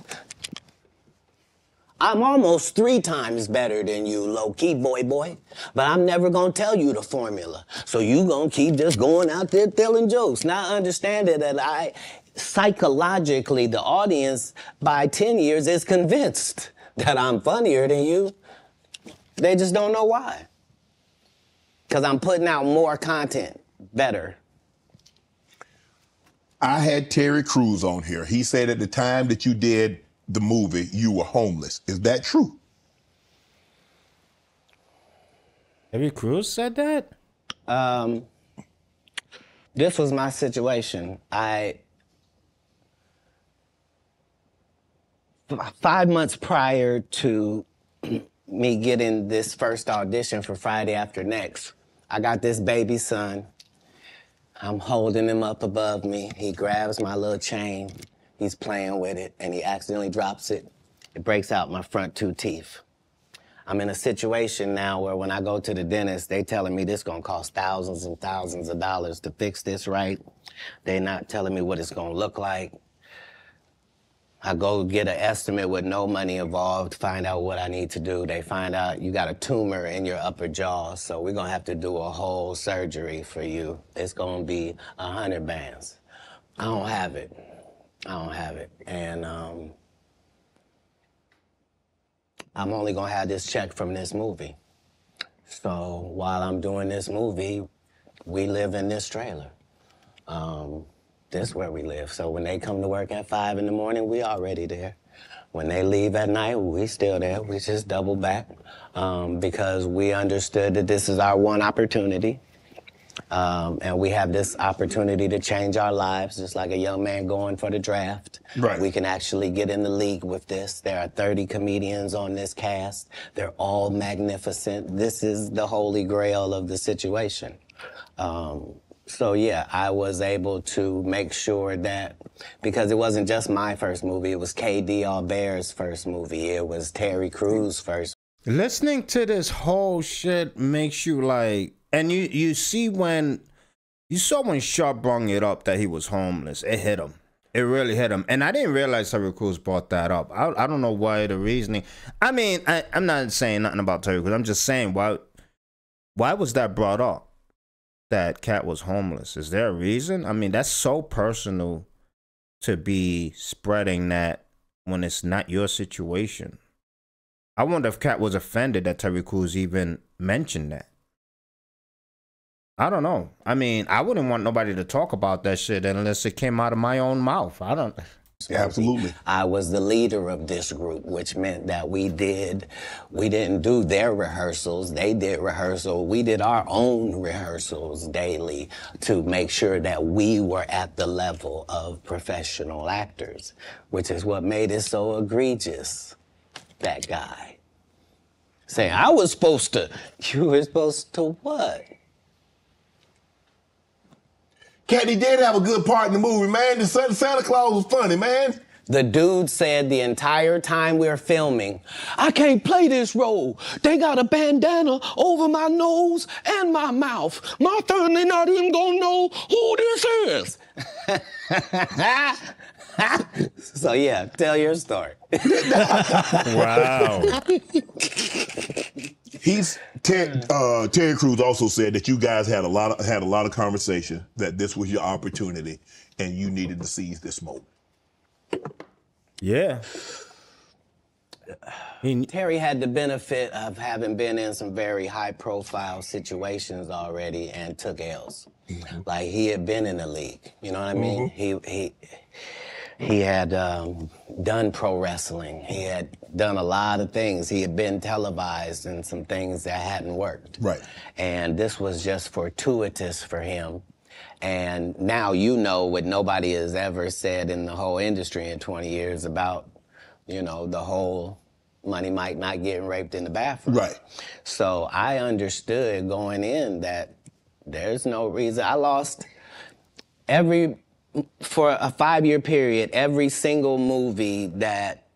I'm almost three times better than you, low key boy boy. But I'm never gonna tell you the formula. So you gonna keep just going out there telling jokes, not understanding that I psychologically the audience by 10 years is convinced [LAUGHS] that I'm funnier than you. They just don't know why. Cause I'm putting out more content better. I had Terry Crews on here. He said at the time that you did the movie, you were homeless. Is that true? Terry Crews said that? Um, this was my situation. I five months prior to [CLEARS THROAT] me getting this first audition for Friday After Next, I got this baby son. I'm holding him up above me. He grabs my little chain. He's playing with it and he accidentally drops it. It breaks out my front two teeth. I'm in a situation now where when I go to the dentist, they telling me this gonna cost thousands and thousands of dollars to fix this right. They're not telling me what it's gonna look like. I go get an estimate with no money involved, find out what I need to do. They find out you got a tumor in your upper jaw, so we're gonna have to do a whole surgery for you. It's gonna be a hundred bands. I don't have it. I don't have it. And um, I'm only gonna have this check from this movie. So while I'm doing this movie, we live in this trailer. Um, this is where we live. So when they come to work at five in the morning, we already there. When they leave at night, we still there. We just double back um, because we understood that this is our one opportunity. Um, and we have this opportunity to change our lives, just like a young man going for the draft. Right. We can actually get in the league with this. There are 30 comedians on this cast. They're all magnificent. This is the holy grail of the situation. Um, so yeah, I was able to make sure that because it wasn't just my first movie, it was KD Aubert's first movie. It was Terry Crews' first. Listening to this whole shit makes you like and you you see when You saw when Sharpe brought it up that he was homeless. It hit him. It really hit him. And I didn't realize Terry Crews brought that up. I, I don't know why the reasoning. I mean, I, I'm not saying nothing about Terry Crews. I'm just saying why why was that brought up? That Katt was homeless. Is there a reason? I mean, that's so personal to be spreading that when it's not your situation. I wonder if Katt was offended that Terry Crews even mentioned that. I don't know. I mean, I wouldn't want nobody to talk about that shit unless it came out of my own mouth. I don't. [LAUGHS] Yeah, absolutely. I was the leader of this group, which meant that we did, we didn't do their rehearsals. They did rehearsal. We did our own rehearsals daily to make sure that we were at the level of professional actors, which is what made it so egregious. That guy saying, I was supposed to, you were supposed to what? Katt, he did have a good part in the movie, man. The Santa, Santa Claus was funny, man. The dude said the entire time we are filming, I can't play this role. They got a bandana over my nose and my mouth. My family not even gonna know who this is. [LAUGHS] so yeah, tell your story. [LAUGHS] Wow. [LAUGHS] He's Ted, mm. uh, Terry Crews also said that you guys had a lot of had a lot of conversation that this was your opportunity and you needed to seize this moment. yeah. He, Terry had the benefit of having been in some very high profile situations already and took L's. Mm-hmm. Like he had been in the league. You know what I mean? Mm-hmm. He he he had um, done pro wrestling. He had done a lot of things. He had been televised and some things that hadn't worked. Right. And this was just fortuitous for him. And now you know what nobody has ever said in the whole industry in 20 years about, you know, the whole Money might not getting raped in the bathroom. Right. So I understood going in that there's no reason. I lost every, for a five year period, every single movie that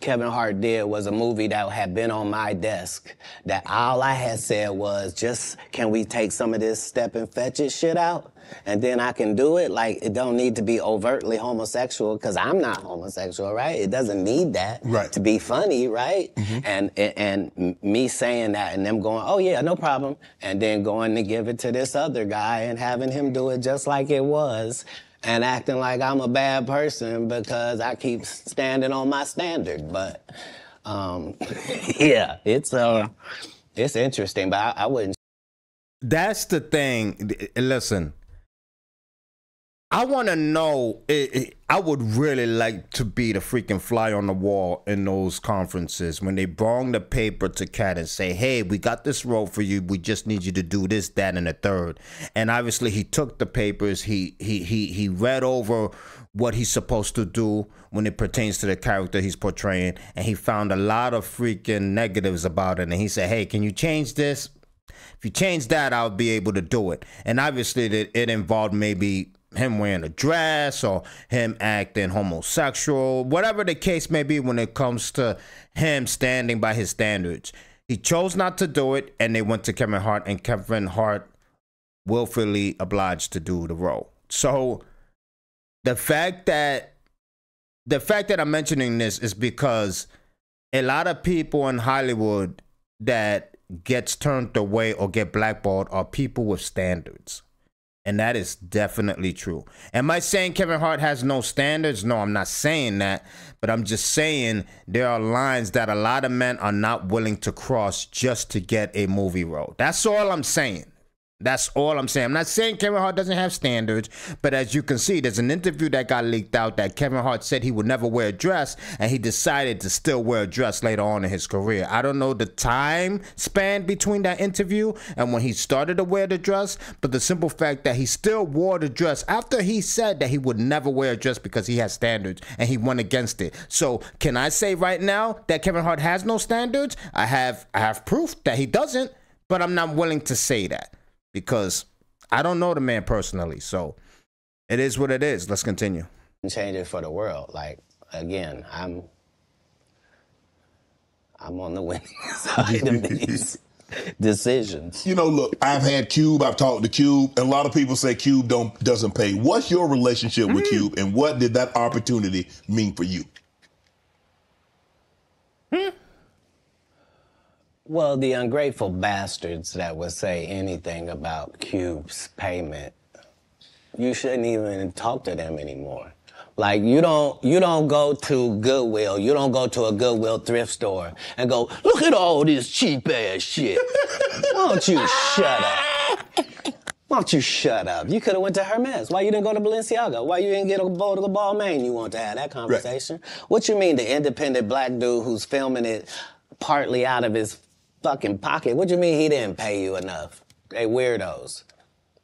Kevin Hart did was a movie that had been on my desk. That all I had said was, just can we take some of this step and fetch it shit out? And then I can do it. Like, it don't need to be overtly homosexual, because I'm not homosexual, right? It doesn't need that Right. to be funny, right? Mm-hmm. And, and and me saying that and them going, oh yeah, no problem. And then going to give it to this other guy and having him do it just like it was and acting like I'm a bad person because I keep standing on my standard. But um, [LAUGHS] yeah, it's uh, it's interesting, but I, I wouldn't. that's the thing. Listen, I want to know. It, it- I would really like to be the freaking fly on the wall in those conferences when they bring the paper to Katt and say, "Hey, we got this role for you. We just need you to do this, that, and the third. And obviously, he took the papers. He he he he read over what he's supposed to do when it pertains to the character he's portraying, and he found a lot of freaking negatives about it. And he said, "Hey, can you change this?" If you change that, I'll be able to do it. And obviously, it, it involved maybe him wearing a dress or him acting homosexual, whatever the case may be when it comes to him standing by his standards. He chose not to do it, and they went to Kevin Hart, and Kevin Hart willfully obliged to do the role. So the fact that the fact that I'm mentioning this is because a lot of people in Hollywood that gets turned away or get blackballed are people with standards. And that is definitely true. Am I saying Kevin Hart has no standards? No, I'm not saying that. But I'm just saying there are lines that a lot of men are not willing to cross just to get a movie role. That's all I'm saying. That's all I'm saying. I'm not saying Kevin Hart doesn't have standards, but as you can see, there's an interview that got leaked out that Kevin Hart said he would never wear a dress, and he decided to still wear a dress later on in his career. I don't know the time span between that interview and when he started to wear the dress, but the simple fact that he still wore the dress after he said that he would never wear a dress because he has standards and he went against it. So can I say right now that Kevin Hart has no standards? I have I have proof that he doesn't, but I'm not willing to say that because I don't know the man personally. So it is what it is. Let's continue. change it for the world. Like again, I'm I'm on the winning [LAUGHS] side of [LAUGHS] these. decisions. You know, look, I've had Cube, I've talked to Cube, and a lot of people say Cube don't doesn't pay. What's your relationship with mm-hmm. Cube and what did that opportunity mean for you? Hmm? Well, the ungrateful bastards that would say anything about Cube's payment, you shouldn't even talk to them anymore. Like you don't you don't go to Goodwill, you don't go to a Goodwill thrift store and go, look at all this cheap ass shit. [LAUGHS] Why don't you shut up? Why don't you shut up? You could have went to Hermes. Why you didn't go to Balenciaga? Why you didn't get a bowl of the ball Balmain? You want to have that conversation? What you mean the independent black dude who's filming it partly out of his fucking pocket? What you mean he didn't pay you enough? They weirdos.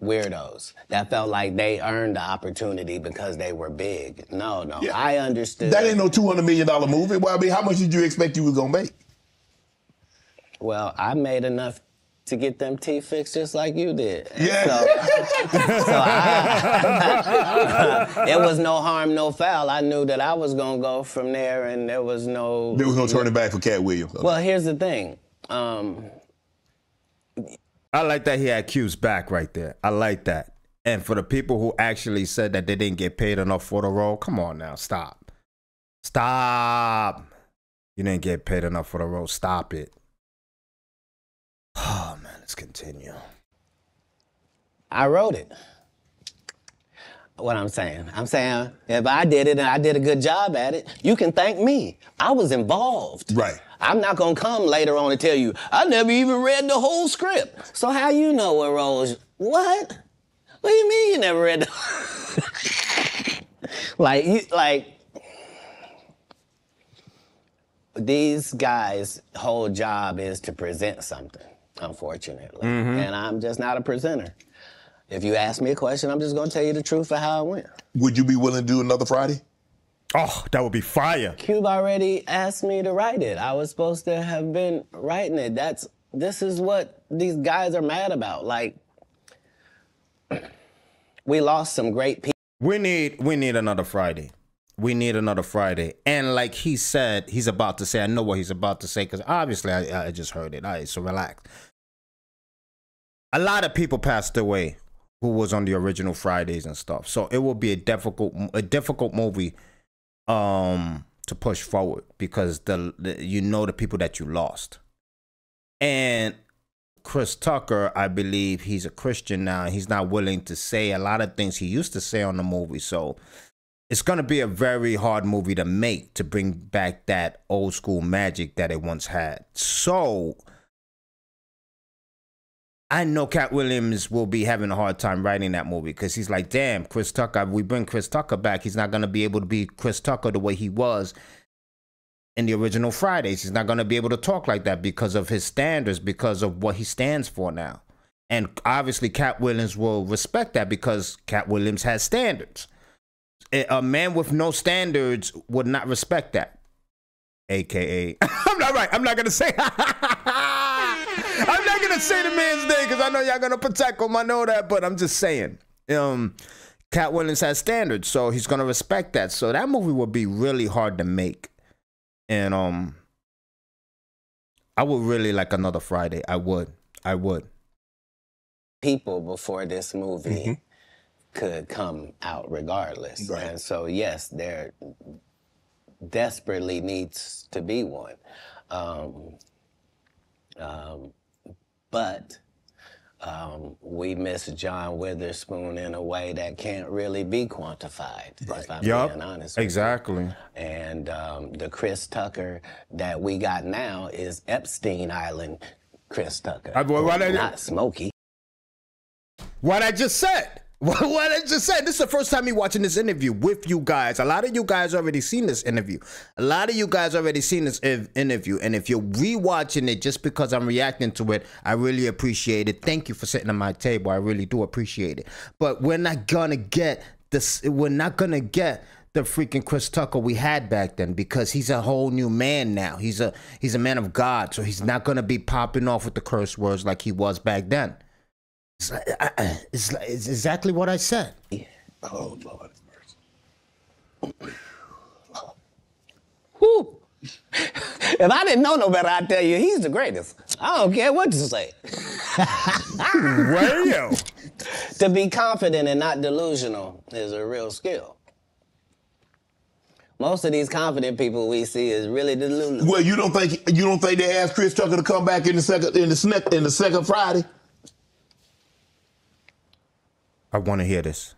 Weirdos that felt like they earned the opportunity because they were big. No, no, Yeah. I understood. That ain't no two hundred million dollar movie. Well, I mean, how much did you expect you was gonna make? Well, I made enough to get them teeth fixed just like you did. Yeah. So, [LAUGHS] so I, [LAUGHS] it was no harm, no foul. I knew that I was gonna go from there, and there was no. There was no turning back for Katt Williams. Well, here's the thing. Um, I like that he had Q's back right there. I like that. And for the people who actually said that they didn't get paid enough for the role, come on now, stop. Stop. You didn't get paid enough for the role. Stop it. Oh man, let's continue. I wrote it. What I'm saying, I'm saying if I did it and I did a good job at it, you can thank me. I was involved. Right. I'm not gonna come later on and tell you I never even read the whole script. So how you know what roles? What? What do you mean you never read the? [LAUGHS] like you like. These guys' whole job is to present something, unfortunately. Mm-hmm. And I'm just not a presenter. If you ask me a question, I'm just gonna tell you the truth of how it went. Would you be willing to do another Friday? Oh, that would be fire. Cube already asked me to write it. I was supposed to have been writing it. That's this is what these guys are mad about. Like [CLEARS THROAT] we lost some great people. We need we need another Friday. We need another Friday. And like he said, he's about to say, I know what he's about to say because obviously I, I just heard it. All right, so relax. A lot of people passed away who was on the original Fridays and stuff. So it will be a difficult a difficult movie um to push forward because the, the you know the people that you lost. And Chris Tucker, I believe he's a Christian now. He's not willing to say a lot of things he used to say on the movie. So it's going to be a very hard movie to make to bring back that old school magic that it once had. So I know Katt Williams will be having a hard time writing that movie because he's like, damn, Chris Tucker, we bring Chris Tucker back. He's not going to be able to be Chris Tucker the way he was in the original Fridays. He's not going to be able to talk like that because of his standards, because of what he stands for now. And obviously, Katt Williams will respect that because Katt Williams has standards. A a man with no standards would not respect that. AKA, [LAUGHS] I'm not right. I'm not going to say. [LAUGHS] I'm not going to say the man's name because I know y'all going to protect him. I know that, but I'm just saying. Um, Katt Williams has standards, so he's going to respect that. So that movie would be really hard to make and um I would really like another Friday. I would. I would. people before this movie could come out regardless. Right. And so, yes, there desperately needs to be one. Um, um, but um, we miss John Witherspoon in a way that can't really be quantified, if I'm Yup. being honest. with you. Exactly. And um, the Chris Tucker that we got now is Epstein Island Chris Tucker, I- well, not Smokey. What I just said. [LAUGHS] What I just said. This is the first time me watching this interview with you guys. A lot of you guys already seen this interview. A lot of you guys already seen this interview. And if you're rewatching it just because I'm reacting to it, I really appreciate it. Thank you for sitting at my table. I really do appreciate it. But we're not gonna get this. We're not gonna get the freaking Chris Tucker we had back then because he's a whole new man now. He's a he's a man of God, so he's not gonna be popping off with the curse words like he was back then. It's, like, I- I- it's, like- it's exactly what I said. Oh Lord. Whew. If I didn't know no better, I'd tell you he's the greatest. I don't care what you say. [LAUGHS] Radio. To be confident and not delusional is a real skill. Most of these confident people we see is really delusional. Well, you don't think you don't think they asked Chris Tucker to come back in the second in the sne- in the second Friday? I want to hear this.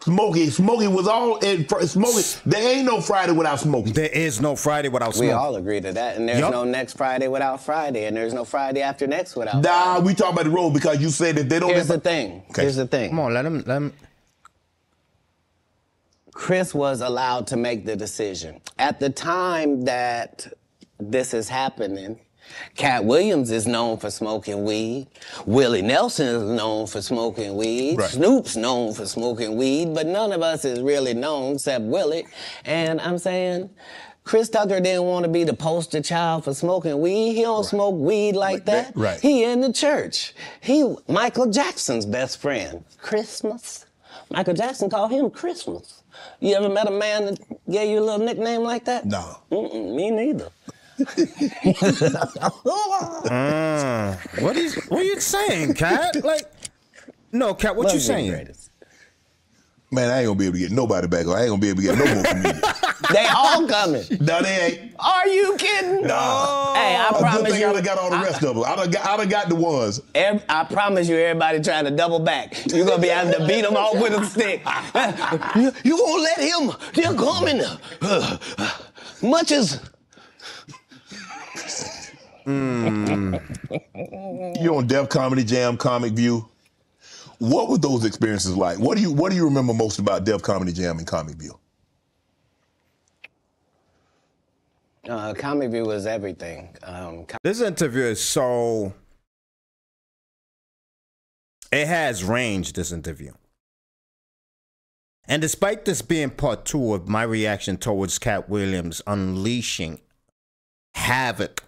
Smokey, Smokey was all in fr- Smokey. There ain't no Friday without Smokey. There is no Friday without We all agree to that, and there's Yup. no next Friday without Friday, and there's no Friday after next without. Nah, Friday. we talk about the road because you said that they don't. Here's the thing. Okay. Here's the thing. Come on, let him. Let him. Chris was allowed to make the decision. At the time that this is happening, Katt Williams is known for smoking weed. Willie Nelson is known for smoking weed. Right. Snoop's known for smoking weed, but none of us is really known except Willie. And I'm saying, Chris Tucker didn't want to be the poster child for smoking weed. He don't smoke weed like that. Right. He in the church. He Michael Jackson's best friend. Christmas. Michael Jackson called him Christmas. You ever met a man that gave you a little nickname like that? No. Mm-mm, me neither. Mm. What is? What are you saying, Katt? Like, no, Katt. What Love you saying? Man, I ain't gonna be able to get nobody back. I ain't gonna be able to get no more comedians. [LAUGHS] They all coming. no, they ain't. Are you kidding? Nah. Hey, I A good promise thing you. I done got all the rest of them. I done got, I done got the ones. Ev- I promise you, everybody trying to double back. You're gonna be having to beat them off with a stick. you, [LAUGHS] you gonna let him? They're coming. [SIGHS] Much as You on Def Comedy Jam, Comic View. What were those experiences like? What do you What do you remember most about Def Comedy Jam and Comic View? uh, Comic View was everything. Um, com- This interview is so. It has range. This interview. And despite this being part two of my reaction towards Katt Williams unleashing havoc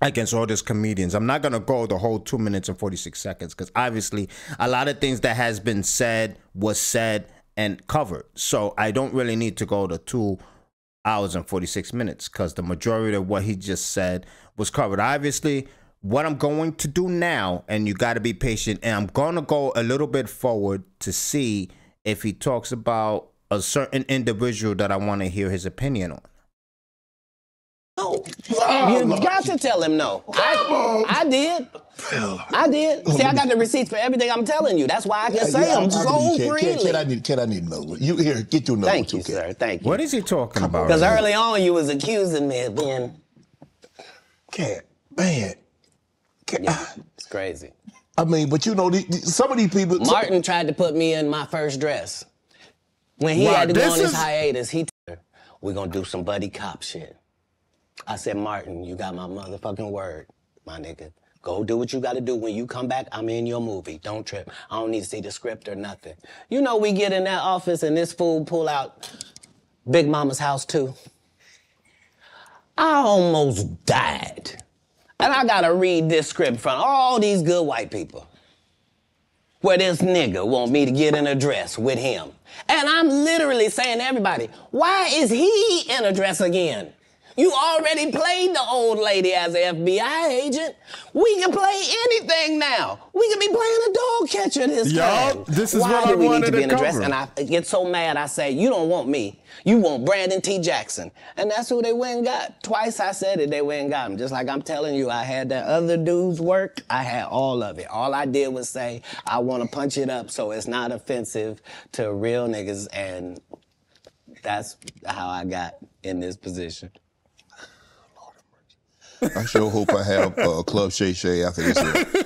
against all these comedians, I'm not gonna go the whole two minutes and 46 seconds because obviously a lot of things that has been said was said and covered. So I don't really need to go to two hours and 46 minutes because the majority of what he just said was covered. Obviously, what I'm going to do now, and you got to be patient, and I'm going to go a little bit forward to see if he talks about a certain individual that I want to hear his opinion on. No, you got to tell him no. I, I did. I did. Oh, See, I got the receipts for everything I'm telling you. That's why I can say Yeah, them I- I so believe you, Ken. freely. Ken, Ken, I need, Ken, I need another one. You here? Get your number Thank two, you, Ken. sir. Thank you. What is he talking about? Because early on, you was accusing me of being. Ken, man. Ken, Yeah, it's crazy. I mean, but you know, the, the- some of these people. Martin tried to put me in my first dress. When he Wow, had to go this on his is- hiatus, he told her, we're gonna do some buddy cop shit. I said, Martin, you got my motherfucking word, my nigga. Go do what you gotta do. When you come back, I'm in your movie. Don't trip. I don't need to see the script or nothing. You know, we get in that office and this fool pull out Big Momma's house too. I almost died. And I gotta read this script from all these good white people where this nigga want me to get in a dress with him. And I'm literally saying to everybody, why is he in a dress again? You already played the old lady as an FBI agent. We can play anything now. We can be playing a dog catcher this Yup, time. this is Why what do I we wanted need to be to in a dress? And I get so mad, I say, you don't want me. You want Brandon T. Jackson. And that's who they went and got. Twice I said it, they went and got him. Just like I'm telling you, I had that other dude's work. I had all of it. All I did was say, I want to punch it up so it's not offensive to real niggas. And that's how I got in this position. I sure hope I have uh, Club Shay Shay after this. Year. [LAUGHS]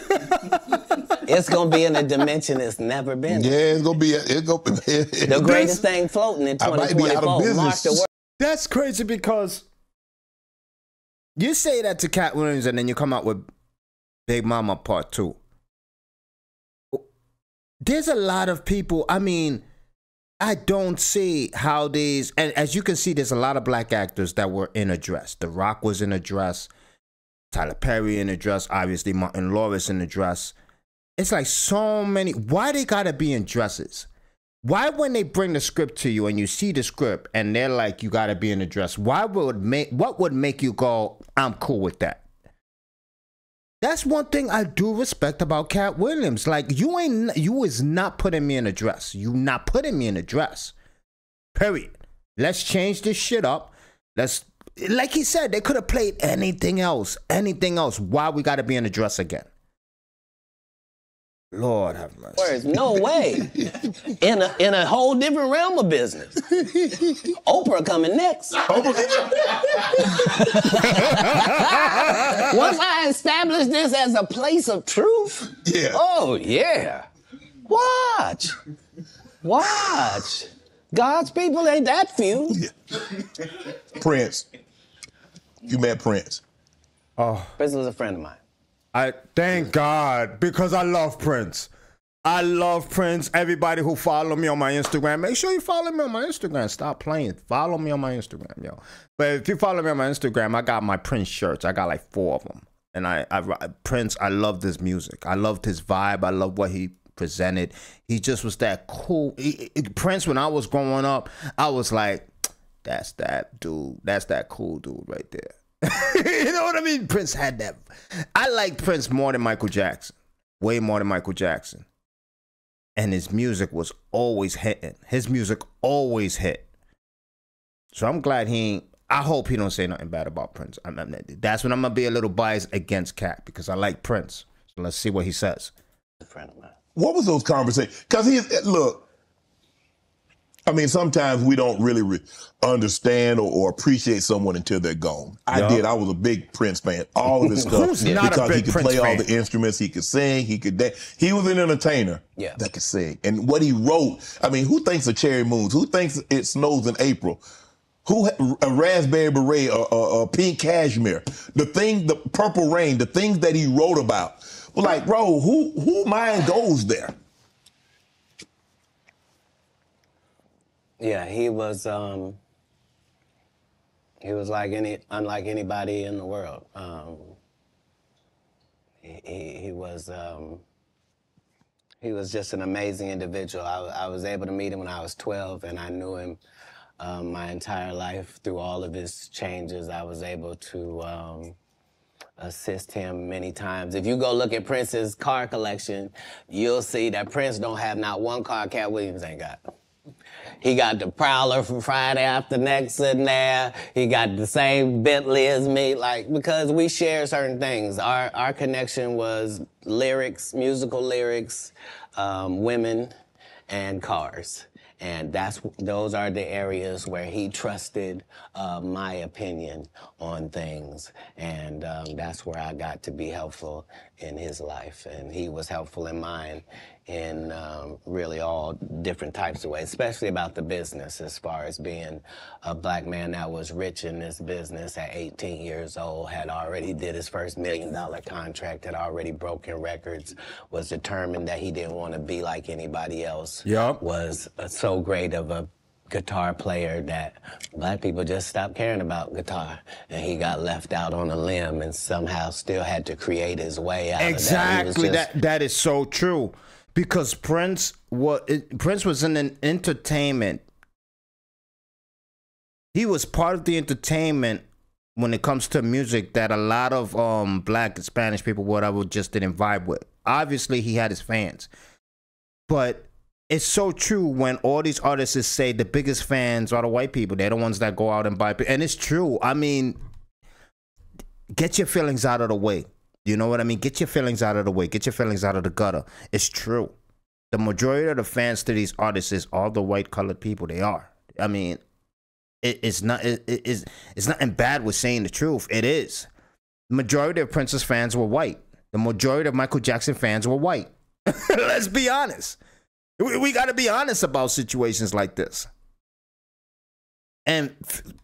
It's going to be in a dimension it's never been. Yeah, it's gonna be. It's gonna. [LAUGHS] The greatest thing floating in I might be out of 2024. Mark the business. word. That's crazy because you say that to Katt Williams and then you come out with Big Momma Part 2. There's a lot of people, I mean, I don't see how these, and as you can see, there's a lot of black actors that were in a dress. The Rock was in a dress, Tyler Perry in a dress, obviously Martin Lawrence in a dress. It's like so many, why they gotta be in dresses? why when they bring the script to you and you see the script and they're like you got to be in a dress why would make what would make you go i'm cool with that that's one thing i do respect about Katt Williams. Like you ain't you is not putting me in a dress. You not putting me in a dress. Period. Let's change this shit up. Let's like he said they could have played anything else anything else why we got to be in a dress again Lord have mercy. There's no way. In a in a whole different realm of business. Oprah coming next. [LAUGHS] Once I establish this as a place of truth, Yeah. oh yeah. Watch. Watch. God's people ain't that few. Prince. You met Prince. Oh. Prince was a friend of mine. I thank God because I love Prince. I love Prince. Everybody who follow me on my Instagram, make sure you follow me on my Instagram. Stop playing. Follow me on my Instagram, yo. But if you follow me on my Instagram, I got my Prince shirts. I got like four of them. And I, I Prince, I loved his music. I loved his vibe. I loved what he presented. He just was that cool. He- he- Prince, when I was growing up, I was like, that's that dude. That's that cool dude right there. [LAUGHS] you know what I mean? Prince had that. I like Prince more than Michael Jackson, way more than Michael Jackson. And his music was always hitting. His music always hit. So I'm glad he ain't. I hope he don't say nothing bad about Prince. I'm, I'm- that's when I'm gonna be a little biased against Katt because I like Prince. So let's see what he says. What was those conversations? Because he look. I mean, sometimes we don't really re- understand or, or appreciate someone until they're gone. I Yeah. did. I was a big Prince fan. All of his [LAUGHS] stuff Who's not a because he could Prince play all the instruments. He could sing. He could dance. He was an entertainer. Yeah. that could sing. And what he wrote. I mean, who thinks of Cherry Moons? Who thinks it snows in April? Who a raspberry beret or, or, or pink cashmere? The thing, the purple rain, the things that he wrote about. Well, like, bro, who who mind goes there? Yeah, he was um he was like any unlike anybody in the world. Um he, he, was um he was just an amazing individual. I, I was able to meet him when I was 12 and I knew him um, my entire life through all of his changes. I was able to um, assist him many times. If you go look at Prince's car collection, you'll see that Prince don't have not one car Katt Williams ain't got. He got the Prowler from Friday After Next sitting there. He got the same Bentley as me, like because we share certain things. Our our connection was lyrics, musical lyrics, um, women, and cars. And that's those are the areas where he trusted uh, my opinion on things, and um, that's where I got to be helpful in his life, and he was helpful in mine in um, really all different types of ways, especially about the business, as far as being a black man that was rich in this business at 18 years old, had already did his first million dollar contract, had already broken records, was determined that he didn't want to be like anybody else, Yup. was uh, so great of a guitar player that black people just stopped caring about guitar and he got left out on a limb and somehow still had to create his way out of that. Exactly. just- That that is so true. Because Prince was Prince was in an entertainment. He was part of the entertainment when it comes to music that a lot of um black and Spanish people whatever just didn't vibe with. Obviously he had his fans. But it's so true when all these artists say the biggest fans are the white people. They're the ones that go out and buy. And it's true. I mean, get your feelings out of the way. You know what I mean? Get your feelings out of the way. Get your feelings out of the gutter. It's true. The majority of the fans to these artists is all the white colored people. They are. I mean, it, it's not. It, it- it's it's nothing bad with saying the truth. It is. The majority of Prince's fans were white. The majority of Michael Jackson fans were white. [LAUGHS] Let's be honest. We, we got to be honest about situations like this. And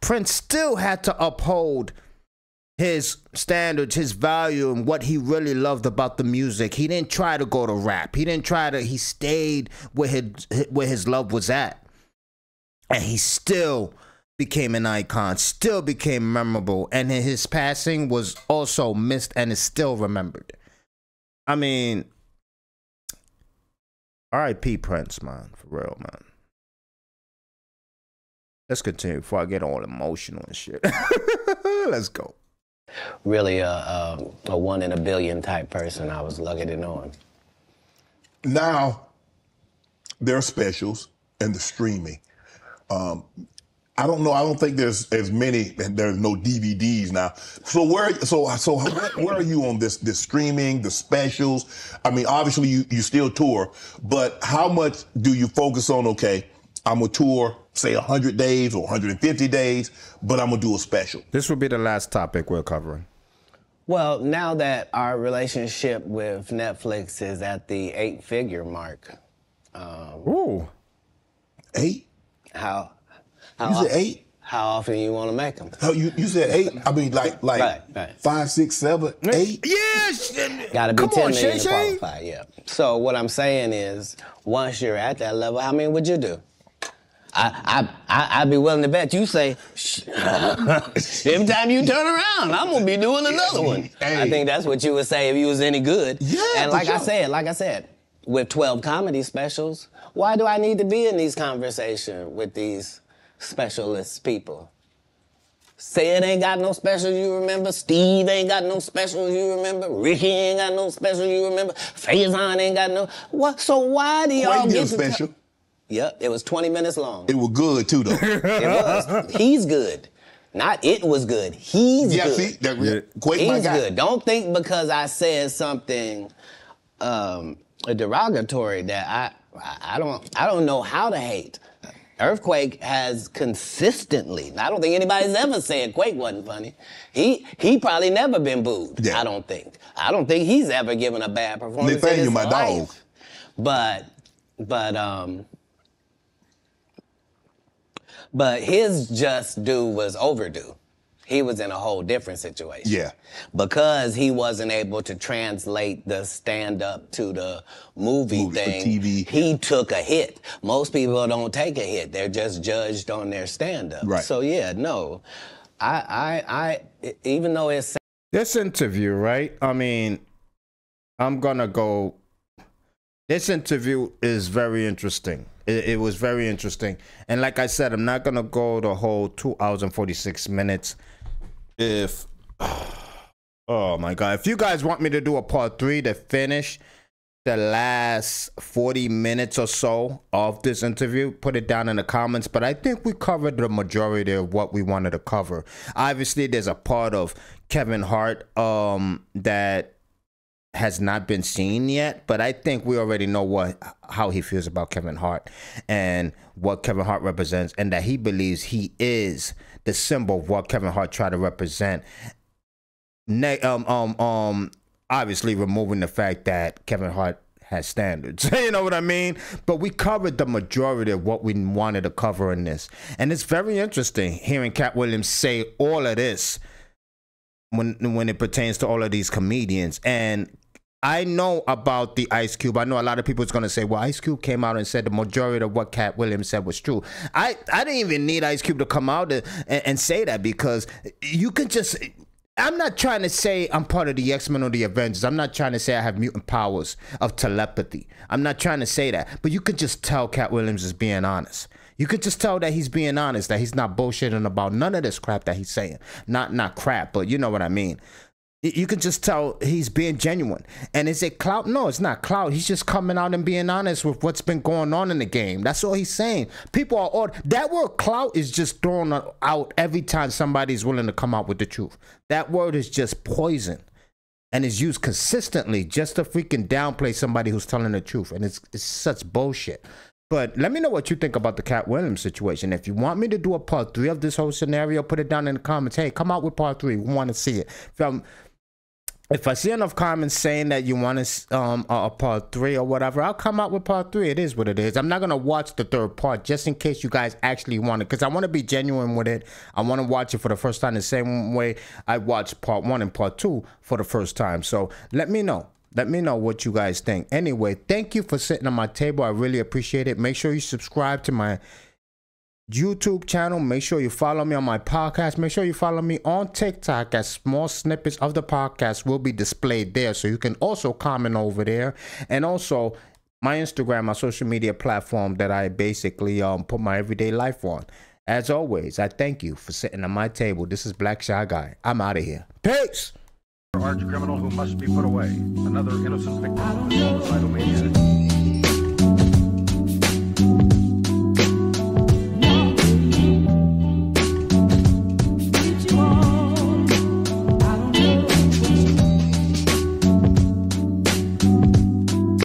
Prince still had to uphold his standards, his value, and what he really loved about the music. He didn't try to go to rap. He didn't try to. He stayed where his where his love was at, and he still became an icon. Still became memorable, and his passing was also missed and is still remembered. I mean, R.I.P. Prince, man, for real, man. Let's continue before I get all emotional and shit. [LAUGHS] Let's go. Really a, a, a one in a billion type person. I was lucky to know him. now there are specials and the streaming. Um, I don't know. I don't think there's as many. and There's no DVDs now. So where? So so where, are you on this? This streaming, the specials. I mean, obviously you you still tour, but how much do you focus on? Okay, I'm gonna tour, say 100 days or 150 days, but I'm gonna do a special. This will be the last topic we're covering. Well, now that our relationship with Netflix is at the eight figure mark, um, Ooh. Eight? how how, You said of- eight? how often you want to make them? Oh, you you said eight? I mean, like like Right, right. five, six, seven, eight. Yes. Got to be Come 10 on, million Shay to qualify, yeah. So what I'm saying is, once you're at that level, how many would you do? I, I, I, I'd be willing to bet you say, "Shh." [LAUGHS] every time you turn around, I'm gonna be doing another one. I think that's what you would say if you was any good. Yeah, And like I said, like I said, with 12 comedy specials, why do I need to be in these conversations with these specialist people? Sid ain't got no specials you remember. Steve ain't got no specials you remember. Rickey ain't got no specials you remember. Faizon ain't got no. What? So why do y'all Quite get special. Ta- Yep, it was 20 minutes long. It was good too, though. It was. He's good. Not it was good. He's yeah, good. see, that, Yeah. Quake my He's guy. good. Don't think because I said something um, derogatory that I, I I don't I don't know how to hate. Earthquake has consistently. I don't think anybody's ever said Quake wasn't funny. He he probably never been booed. Yeah. I don't think. I don't think he's ever given a bad performance. in Nathaniel, his my life. dog. But but um but his just due was overdue. He was in a whole different situation. Yeah. Because he wasn't able to translate the stand up to the movie Movie, thing. TV. He took a hit. Most people don't take a hit. They're just judged on their stand up. Right. So yeah, no. I I I even though it's This interview, right? I mean, I'm gonna go. This interview is very interesting. It, it was very interesting, and like I said, I'm not gonna go the whole two hours and 46 minutes. If [SIGHS] oh my god, if you guys want me to do a part three to finish the last 40 minutes or so of this interview, put it down in the comments. But I think we covered the majority of what we wanted to cover. Obviously, there's a part of Kevin Hart um, that has not been seen yet, but I think we already know what how he feels about Kevin Hart and what Kevin Hart represents, and that he believes he is the symbol of what Kevin Hart tried to represent ne- um um um obviously removing the fact that Kevin Hart has standards. [LAUGHS] you know what I mean? But we covered the majority of what we wanted to cover in this. And it's very interesting hearing Katt Williams say all of this when when it pertains to all of these comedians and I know about the Ice Cube. I know a lot of people is gonna say, "Well, Ice Cube came out and said the majority of what Katt Williams said was true." I I didn't even need Ice Cube to come out and, and say that because you can just. I'm not trying to say I'm part of the X Men or the Avengers. I'm not trying to say I have mutant powers of telepathy. I'm not trying to say that. But you could just tell Katt Williams is being honest. You could just tell that he's being honest, that he's not bullshitting about none of this crap that he's saying. Not not crap, but you know what I mean. You can just tell he's being genuine. And is it clout? No, it's not clout. He's just coming out and being honest with what's been going on in the game. That's all he's saying. People are all that word clout is just thrown out every time somebody's willing to come out with the truth. That word is just poison and is used consistently just to freaking downplay somebody who's telling the truth. And it's, it's such bullshit. But let me know what you think about the Katt Williams situation. If you want me to do a part three of this whole scenario, put it down in the comments. Hey, come out with part three. We want to see it. I'm, if I see enough comments saying that you want to um a, a part three or whatever, I'll come out with part three. It is what it is. I'm not gonna watch the third part just in case you guys actually want it, because I want to be genuine with it. I want to watch it for the first time the same way I watched part one and part two for the first time. So let me know. Let me know what you guys think. Anyway, thank you for sitting on my table. I really appreciate it. Make sure you subscribe to my YouTube channel. Make sure you follow me on my podcast. Make sure you follow me on TikTok as small snippets of the podcast will be displayed there. So you can also comment over there. And also, my Instagram, my social media platform that I basically um, put my everyday life on. As always, I thank you for sitting at my table. This is Blac Shy Guy. I'm out of here. Peace. Arch criminal who must be put away. Another innocent victim of homicidal maniac.